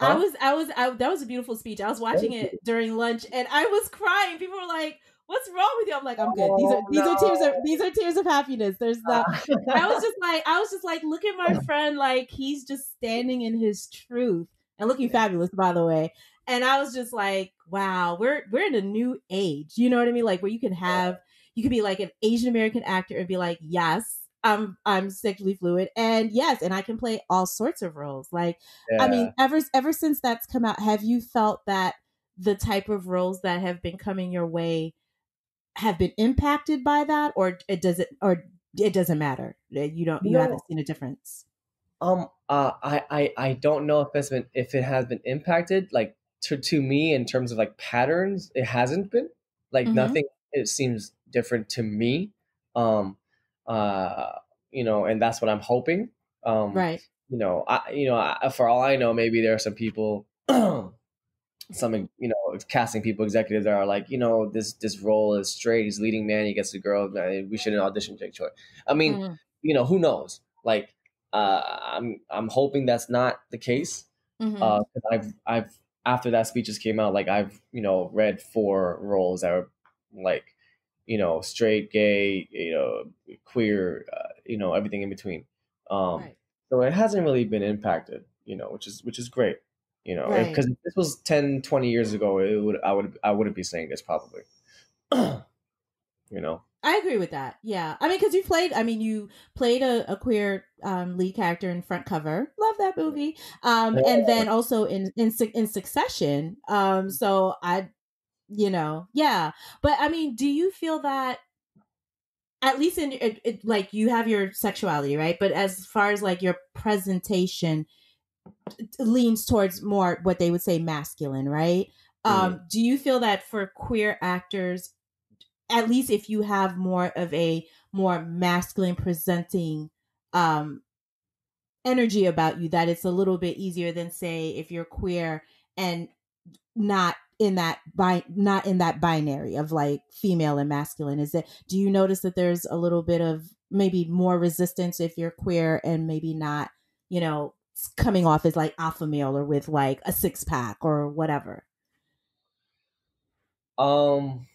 Huh? I was, I was, I, that was a beautiful speech. I was watching it during lunch, and I was crying. People were like, "What's wrong with you?" I'm like, "I'm good. These are oh, these no. are tears of these are tears of happiness." There's not. Ah. I was just like, I was just like, look at my friend. Like he's just standing in his truth and looking fabulous, by the way. And I was just like, wow, we're we're in a new age. You know what I mean? Like where you can have you could be like an Asian American actor and be like, yes, I'm I'm sexually fluid, and yes, and I can play all sorts of roles. Like, yeah. I mean, ever ever since that's come out, have you felt that the type of roles that have been coming your way have been impacted by that, or it doesn't, or it doesn't matter? You don't, you no. haven't seen a difference. Um, uh, I, I, I don't know if it's been if it has been impacted. Like to to me, in terms of like patterns, it hasn't been. Like mm-hmm. nothing. It seems different to me. Um, uh, you know, and that's what I'm hoping. Um, right. You know, I, you know, I, for all I know, maybe there are some people, some, you know, casting people, executives that are like, you know, this this role is straight. He's leading man. He gets the girl. We shouldn't audition Jake Choi. I mean, mm-hmm. you know, who knows? Like, uh, I'm I'm hoping that's not the case. Mm-hmm. Uh, I've I've after that speech just came out, like I've you know read four roles that are like you know, straight, gay, you know, queer, uh, you know, everything in between. Um, right. So it hasn't really been impacted, you know, which is which is great, you know, because right. if this was 10, 20 years ago, it would I would I wouldn't be saying this probably, you know. I agree with that. Yeah, I mean, because you played. I mean, you played a, a queer um, lead character in Front Cover. Love that movie. Um, yeah. and then also in in in Succession. Um, so I you know yeah but i mean do you feel that at least in it, it, like you have your sexuality right but as far as like your presentation leans towards more what they would say masculine right mm. um do you feel that for queer actors at least if you have more of a more masculine presenting um energy about you that it's a little bit easier than say if you're queer and not in that bi not in that binary of like female and masculine. Is it do you notice that there's a little bit of maybe more resistance if you're queer and maybe not you know coming off as like alpha male or with like a six pack or whatever? Um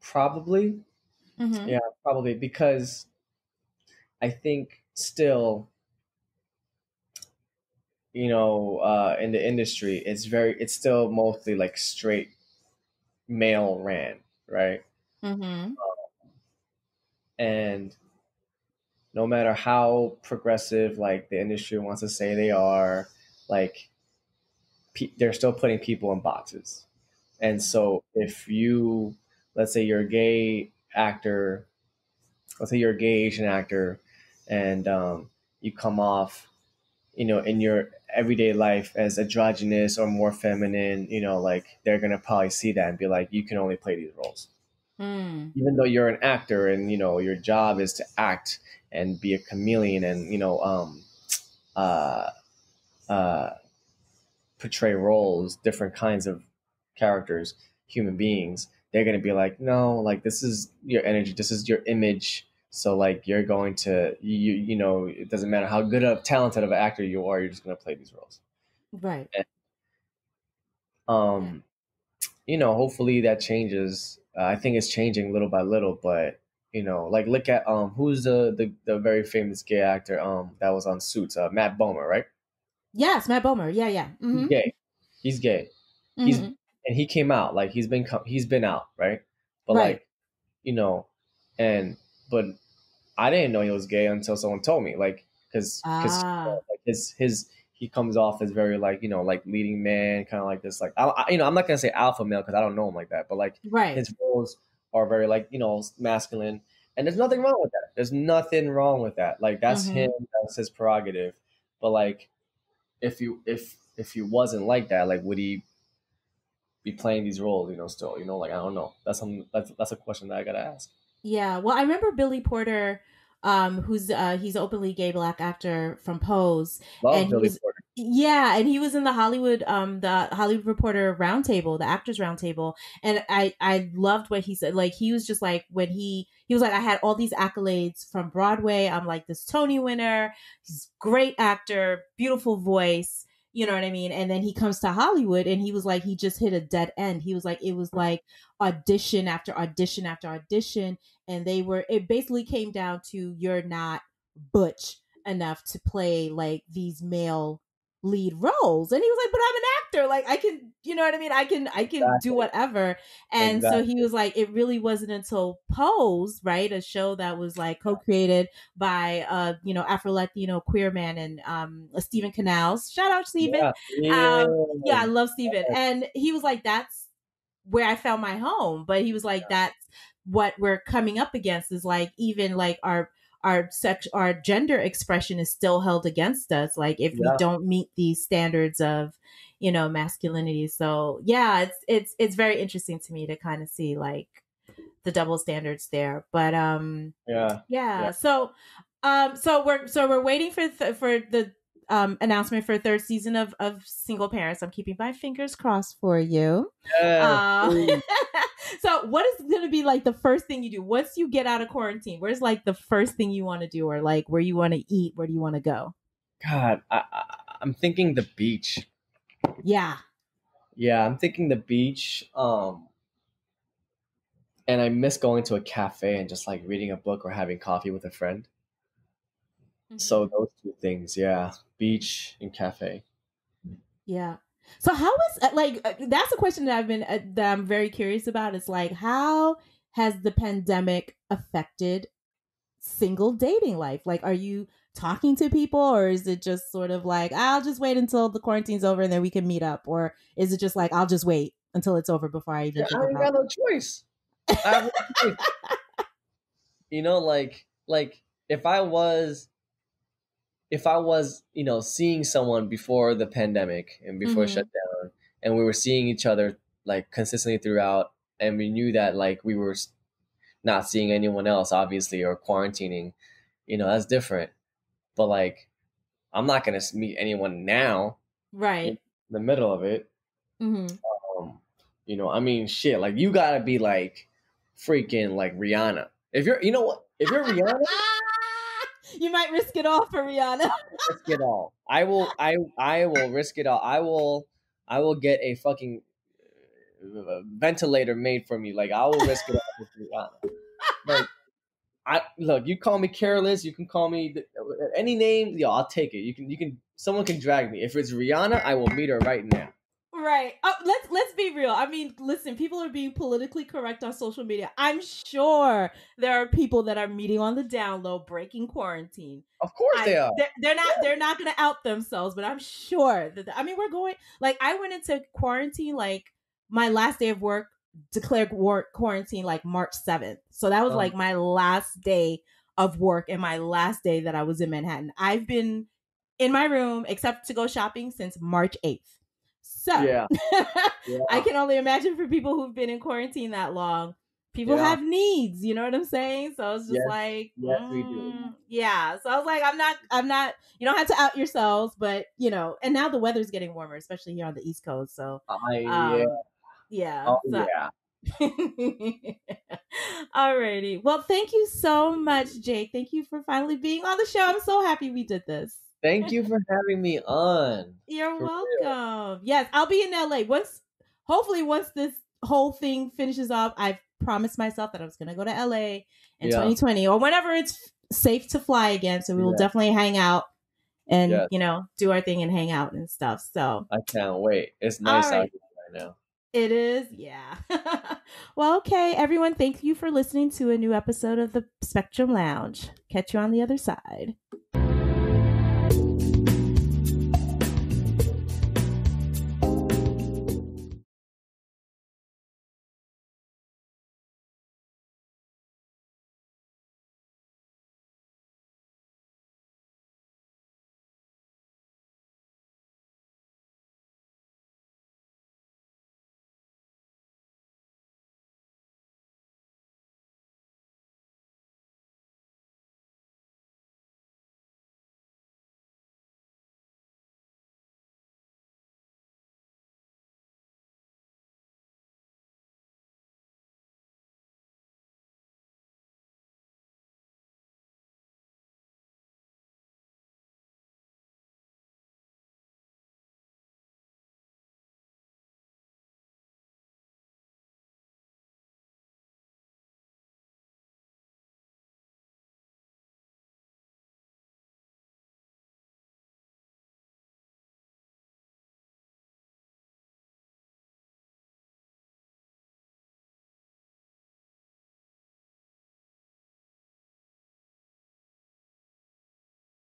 probably. Mm-hmm. yeah probably because i think still you know, uh, in the industry, it's very, it's still mostly like straight male ran, right? Mm-hmm. Um, and no matter how progressive, like the industry wants to say they are, like pe- they're still putting people in boxes. And so if you, let's say you're a gay actor, let's say you're a gay Asian actor, and um, you come off, you know, in your everyday life as androgynous or more feminine, you know, like they're gonna probably see that and be like, you can only play these roles. Mm. Even though you're an actor and you know your job is to act and be a chameleon and you know um uh uh portray roles, different kinds of characters, human beings, they're gonna be like, no, like this is your energy, this is your image so like you're going to you you know it doesn't matter how good of talented of an actor you are, you're just going to play these roles. Right. And, um, you know, hopefully that changes. Uh, I think it's changing little by little, but you know, like look at um who's the the, the very famous gay actor um that was on Suits, uh, Matt Bomer, right? Yes, Matt Bomer. Yeah, yeah. Mm-hmm. He's gay. He's gay. Mm-hmm. He's and he came out like he's been he's been out, right? But Right. like, you know, and but I didn't know he was gay until someone told me, like, because Ah. like his his he comes off as very like you know like leading man, kind of like this like I, I you know I'm not gonna say alpha male because I don't know him like that, but like right. his roles are very like you know masculine, and there's nothing wrong with that. There's nothing wrong with that. Like that's Mhm. him. That's his prerogative. But like, if you if if he wasn't like that, like would he be playing these roles? You know, still, you know, like I don't know. That's some that's that's a question that I gotta ask. Yeah, well, I remember Billy Porter, um, who's uh, he's openly gay black actor from Pose. Love And Billy was- Porter. Yeah, and he was in the Hollywood, um, the Hollywood Reporter Roundtable, the Actors Roundtable, and I I loved what he said. Like he was just like when he he was like I had all these accolades from Broadway. I'm like this Tony winner. He's great actor, beautiful voice. You know what I mean? And then he comes to Hollywood, and he was like he just hit a dead end. He was like it was like audition after audition after audition, and they were it basically came down to you're not butch enough to play like these male lead roles. And he was like but i'm an actor. Like i can you know what i mean? I can i can Exactly. do whatever. And so he was like it really wasn't until pose right a show that was like co-created by uh you know afro-latino queer man and um steven canals. Shout out steven. Yeah, yeah. yeah, I love Steven. And he was like, that's where I found my home. But he was like, that's what we're coming up against is like even like our our sex our gender expression is still held against us. Like if Yeah. we don't meet these standards of, you know, masculinity. So yeah, it's it's it's very interesting to me to kind of see like the double standards there. But um yeah. yeah. Yeah. So, um, so we're so we're waiting for th- for the um announcement for third season of of Single Parents. I'm keeping my fingers crossed for you. Yeah, Um, so, what is going to be like the first thing you do once you get out of quarantine? Where's like the first thing you want to do, or like where you want to eat? Where do you want to go? God, I, I I'm thinking the beach. Yeah. Yeah, I'm thinking the beach. Um, and I miss going to a cafe and just like reading a book or having coffee with a friend. So those two things, yeah, beach and cafe. Yeah. So how is uh, like uh, that's a question that I've been uh, that I'm very curious about. Is like how has the pandemic affected single dating life? Like, are you talking to people, or is it just sort of like I'll just wait until the quarantine's over and then we can meet up, or is it just like I'll just wait until it's over before I even Yeah, I ain't got. I have no choice. you know, like like if I was if I was, you know, seeing someone before the pandemic and before Mhm. shutdown and we were seeing each other like consistently throughout and we knew that like we were not seeing anyone else obviously or quarantining, you know, that's different. But like I'm not going to meet anyone now Right. in the middle of it hmm um, you know, I mean, shit, like you gotta be like freaking like Rihanna. If you're, you know what, if you're Rihanna, you might risk it all for Rihanna. risk it all. I will, I, I will risk it all. I will, I will get a fucking uh, ventilator made for me. Like I will risk it all for Rihanna. Like, I look, you call me careless, you can call me th- any name, yo, I'll take it. You can, you can, someone can drag me. If it's Rihanna, I will meet her right now. Right. Oh, let's let's be real. I mean, listen, people are being politically correct on social media. I'm sure there are people that are meeting on the down low, breaking quarantine. Of course I- they are. They're, they're not. They're not going to out themselves, but I'm sure that. I mean, we're going. Like, I went into quarantine. Like, my last day of work declared war quarantine like March 7th. So that was Oh. like my last day of work and my last day that I was in Manhattan. I've been in my room except to go shopping since March 8th. So Yeah. Yeah. I can only imagine for people who've been in quarantine that long. People Yeah. have needs, you know what I'm saying? So it's just Yes. like, Yes, we do. mm, yeah. So I was like, I'm not, I'm not. You don't have to out yourselves, but you know. And now the weather's getting warmer, especially here on the East Coast. So I, um, yeah. yeah. Oh, so- yeah. Alrighty. Well, thank you so much, Jake. Thank you for finally being on the show. I'm so happy we did this. Thank you for having me on. You're For welcome. Yes, I'll be in LA once. Hopefully, once this whole thing finishes off, I've promised myself that I was going to go to LA in Yeah. 2020 or whenever it's safe to fly again. So we will Yeah. definitely hang out and Yes. you know do our thing and hang out and stuff. So I can't wait. It's nice All out here right now. it is, yeah. well, okay, everyone. Thank you for listening to a new episode of the Spectrum Lounge. Catch you on the other side.